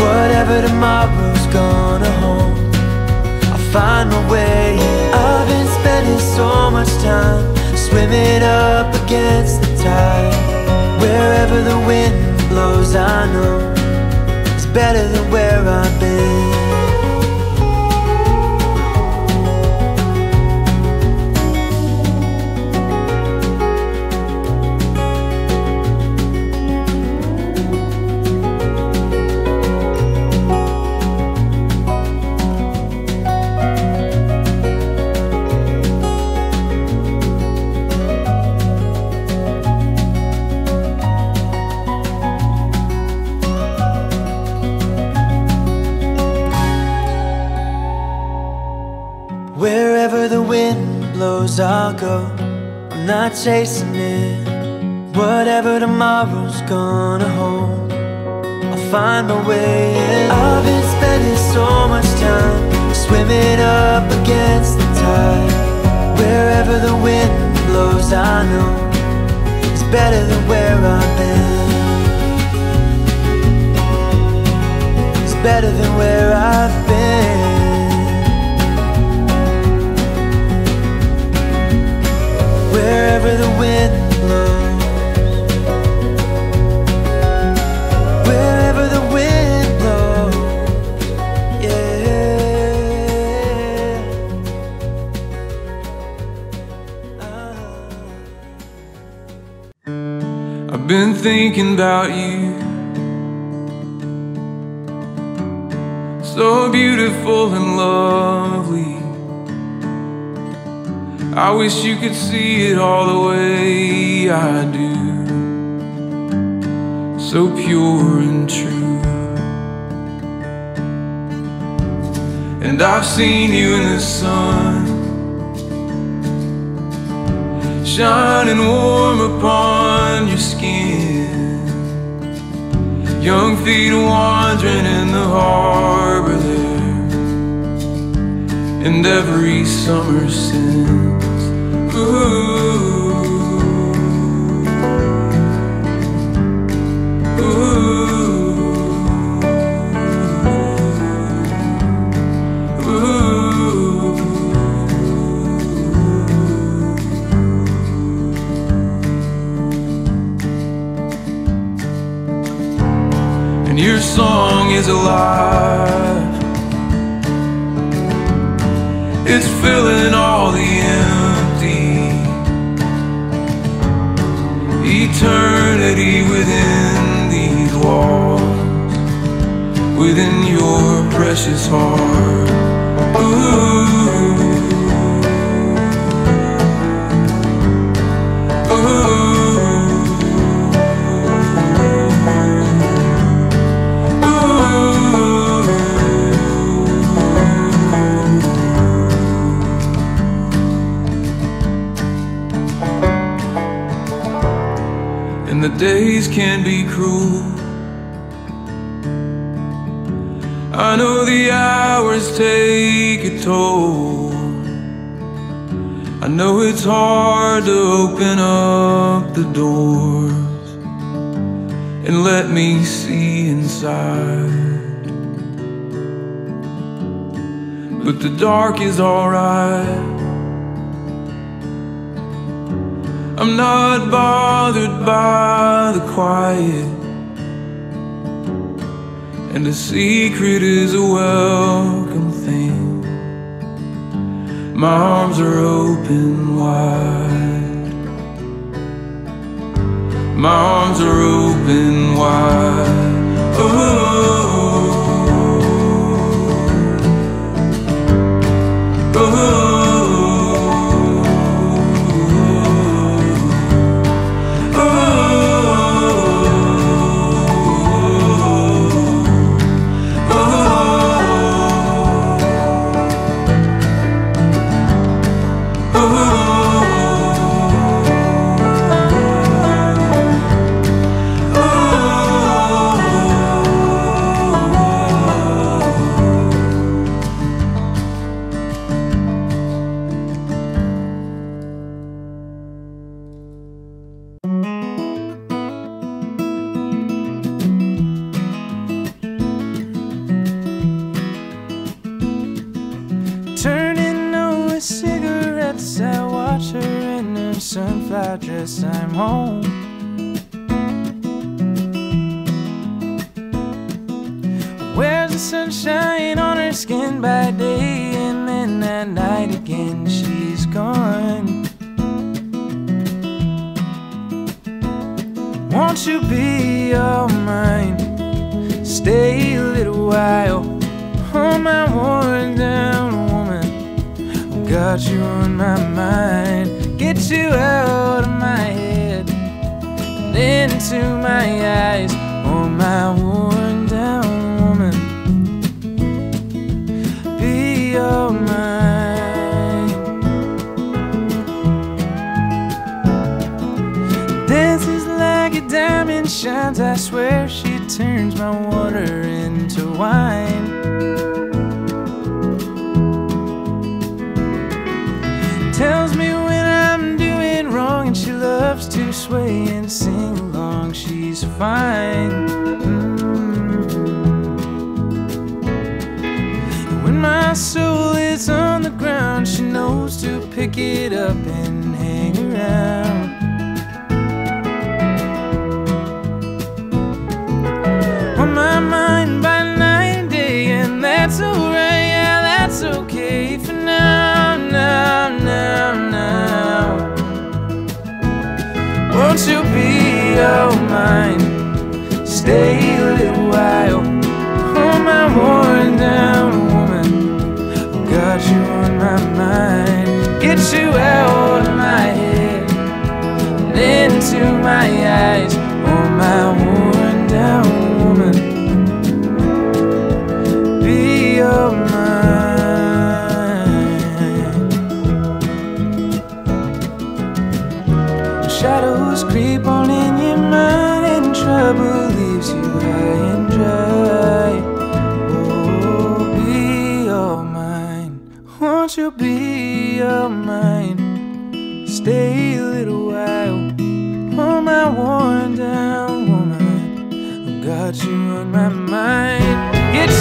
Whatever tomorrow's gonna hold, I'll find my way. I've been spending so so much time swimming up against the tide. Wherever the wind blows, I know it's better than where I've been. I'll go. I'm not chasing it. Whatever tomorrow's gonna hold, I'll find my way in. I've been spending so much time swimming up against the tide. Wherever the wind blows, I know it's better than where I've been. It's better than where I've been. Wherever the wind blows. Wherever the wind blows, yeah. I've been thinking about you. So beautiful and lovely. I wish you could see it all the way I do. So pure and true. And I've seen you in the sun, shining warm upon your skin. Young feet wandering in the harbor there, and every summer since. Your song is alive. It's filling all precious heart. Ooh. And the days can be cruel. I know the hours take a toll. I know it's hard to open up the doors and let me see inside. But the dark is alright. I'm not bothered by the quiet. And a secret is a welcome thing. My arms are open wide. My arms are open wide. your mind. Stay a little while. Hold my worn down woman. Got you on my mind. Get you out of my head and into my eyes.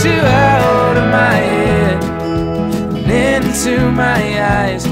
you out of my head and into my eyes.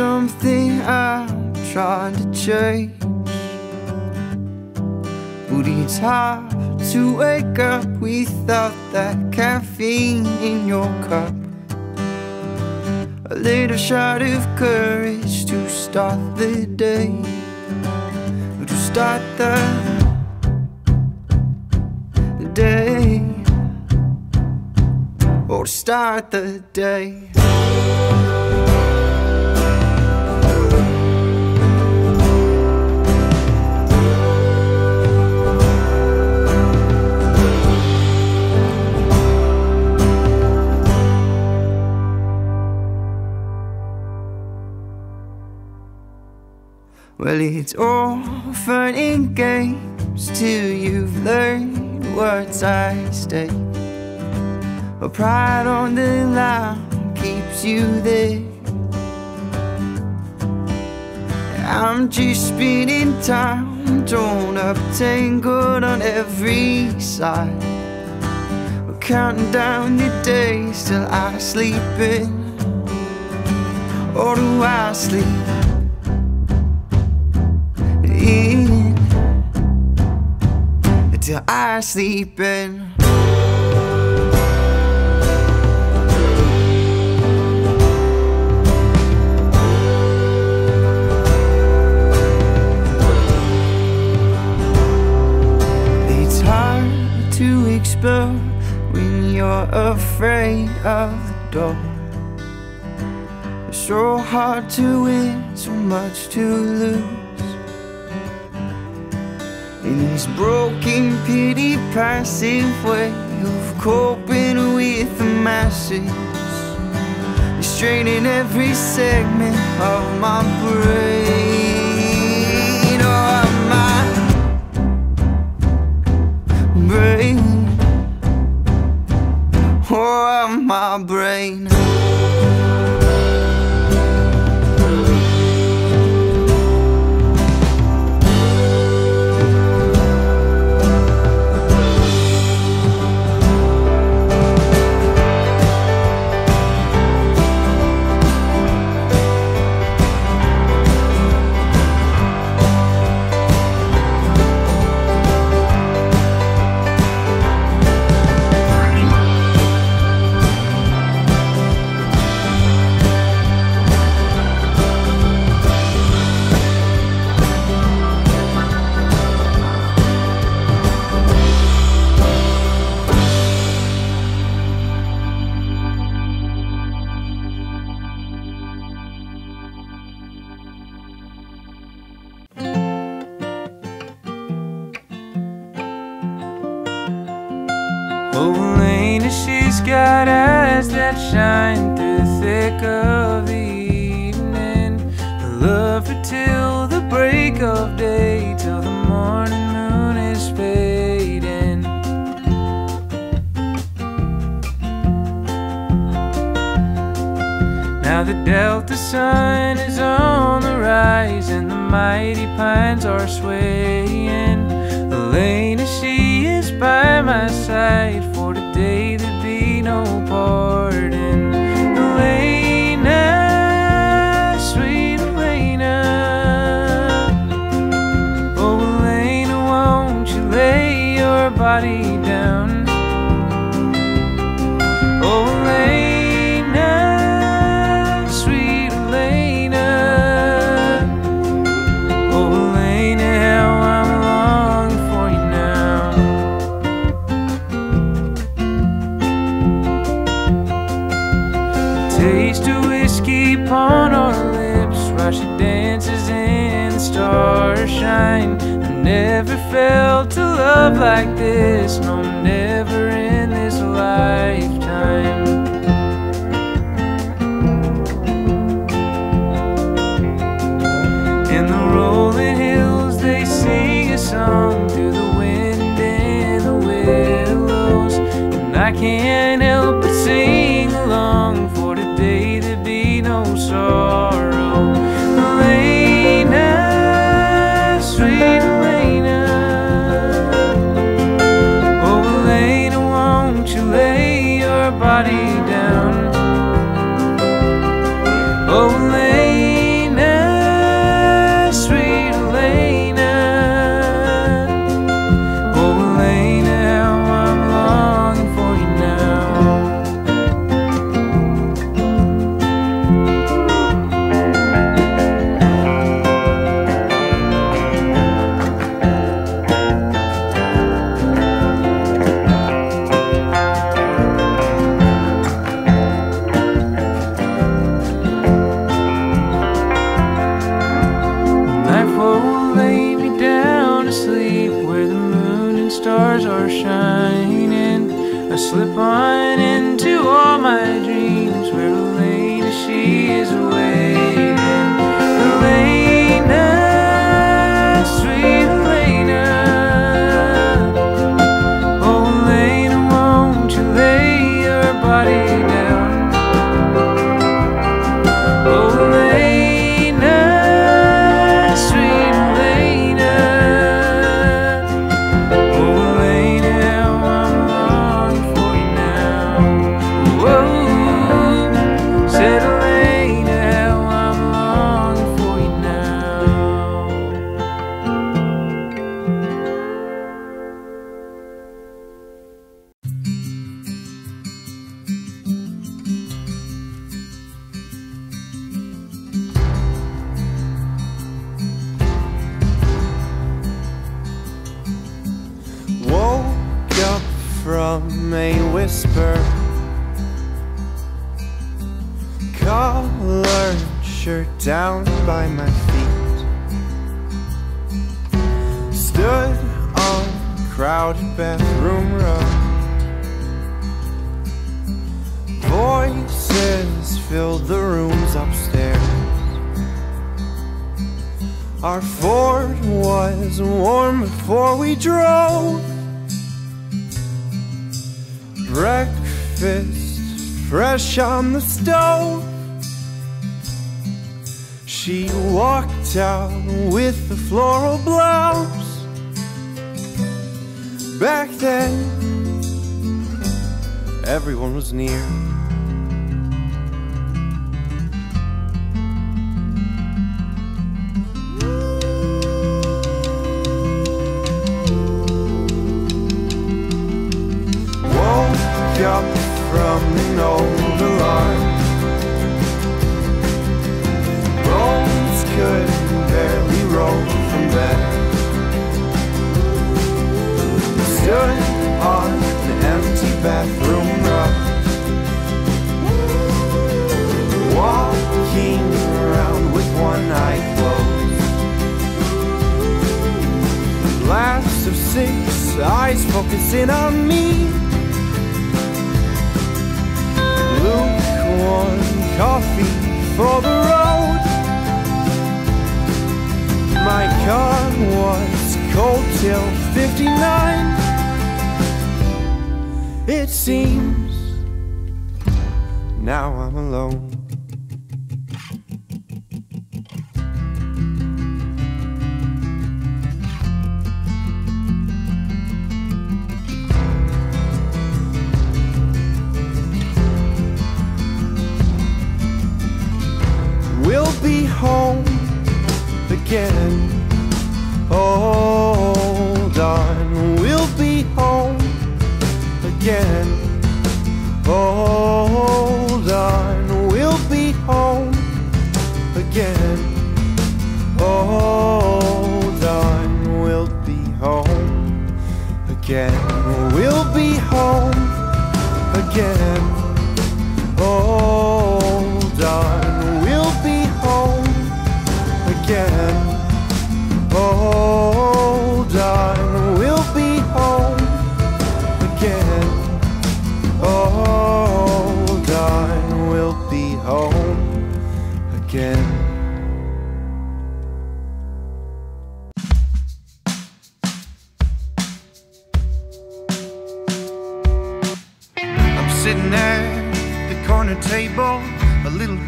something I'm trying to change. But it's hard to wake up without that caffeine in your cup. A little shot of courage to start the day. To start the day. Or to start the day. Well, it's all fun and games till you've learned what's at stake. A pride on the line keeps you there. I'm just spinning time, drawn up, tangled on every side. We're counting down the days till I sleep in, or do I sleep? Until I sleep in. It's hard to explore when you're afraid of the door. It's so hard to win, so much to lose. In this broken, pity, passive way of coping with the masses, it's straining every segment of my brain. Oh, my brain. Oh, my brain. Through the thick of the evening. I love her till the break of day, till the morning moon is fading. Now the Delta sun is on the rise, and the mighty pines are swaying. Elena, she is by my side felt a love like this, no, never in this lifetime. In the rolling hills, they sing a song through the wind and the willows. And I can't stars are shining. I slip on into all my dreams where Elena, she is.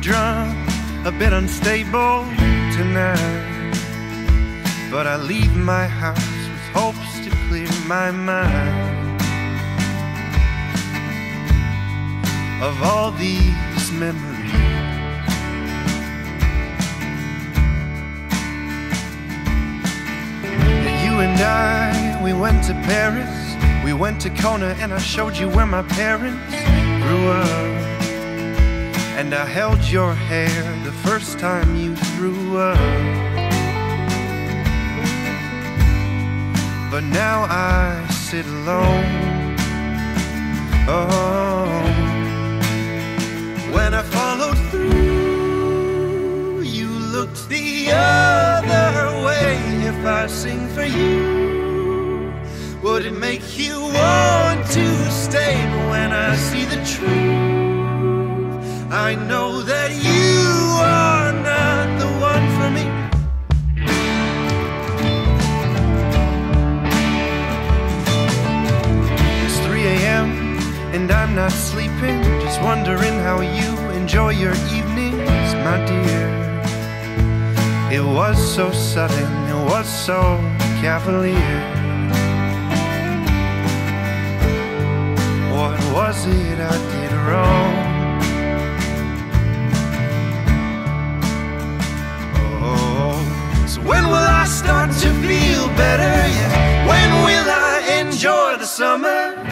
Drunk, a bit unstable tonight. But I leave my house with hopes to clear my mind of all these memories. You and I, we went to Paris. We went to Kona and I showed you where my parents grew up. And I held your hair the first time you threw up. But now I sit alone. Oh, when I followed through, you looked the other way. If I sing for you, would it make you want to stay? But when I see the truth, I know that you are not the one for me. It's 3 a.m. and I'm not sleeping, just wondering how you enjoy your evenings, my dear. It was so sudden, it was so cavalier. What was it I did wrong? I start to feel better? Yeah, when will I enjoy the summer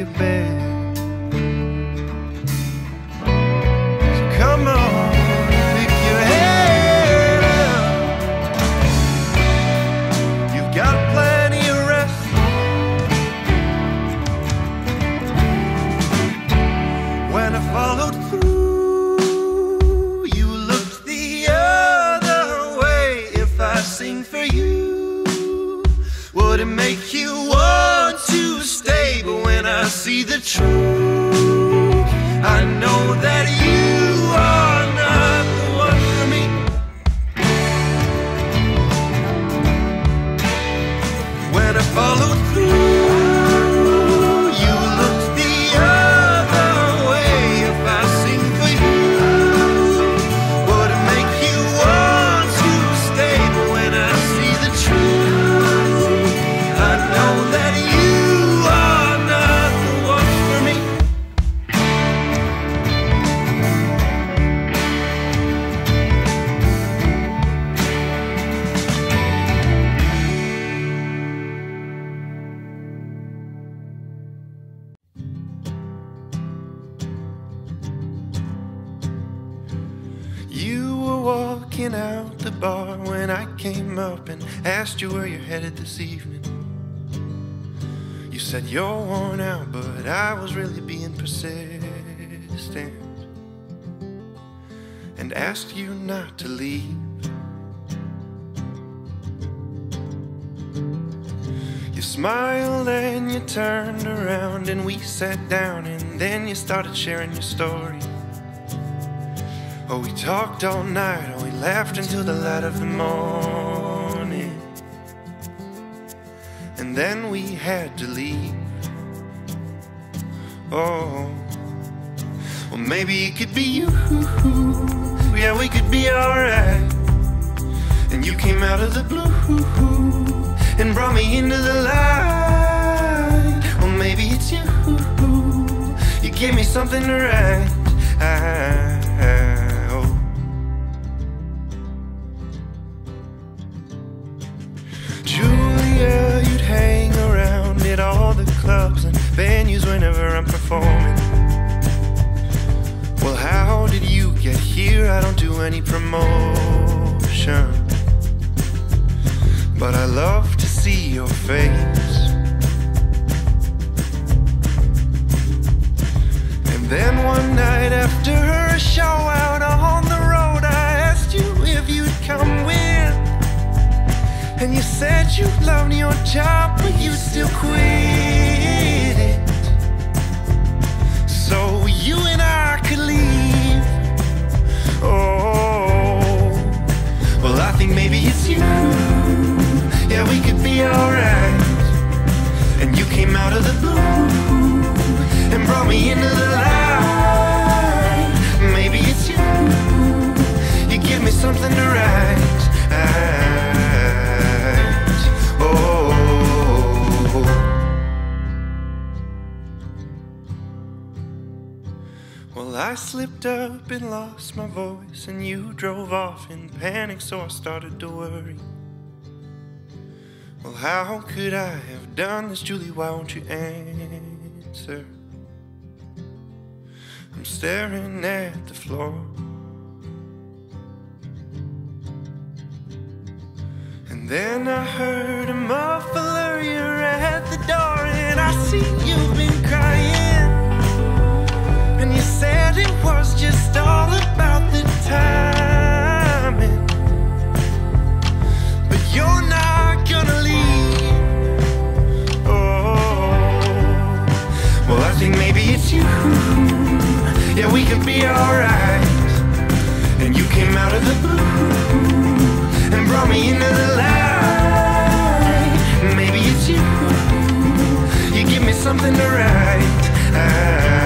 on, make walking out the bar when I came up and asked you where you're headed this evening. You said you're worn out, but I was really being persistent and asked you not to leave. You smiled and you turned around and we sat down and then you started sharing your story. Oh, we talked all night, laughed until the light of the morning. And then we had to leave. Oh, well, maybe it could be you. Yeah, we could be alright. And you came out of the blue and brought me into the light. Well, maybe it's you. You gave me something to write. Oh. Julia, you'd hang around at all the clubs and venues whenever I'm performing. Well, how did you get here? I don't do any promotion. But I love to see your face. And then one night after her show out on And you said you loved your job, but you still quit it. So you and I could leave. Oh, well, I think maybe it's you. Yeah, we could be alright. And you came out of the blue and brought me into the light. Maybe it's you. You give me something to write. Oh. I slipped up and lost my voice, and you drove off in panic, so I started to worry. Well, how could I have done this, Julie? Why won't you answer? I'm staring at the floor. And then I heard a muffler, you're at the door, and I see you've been crying. Said it was just all about the timing. But you're not gonna leave. Oh, well, I think maybe it's you. Yeah, we could be alright. And you came out of the blue and brought me into the light. Maybe it's you. You give me something to write.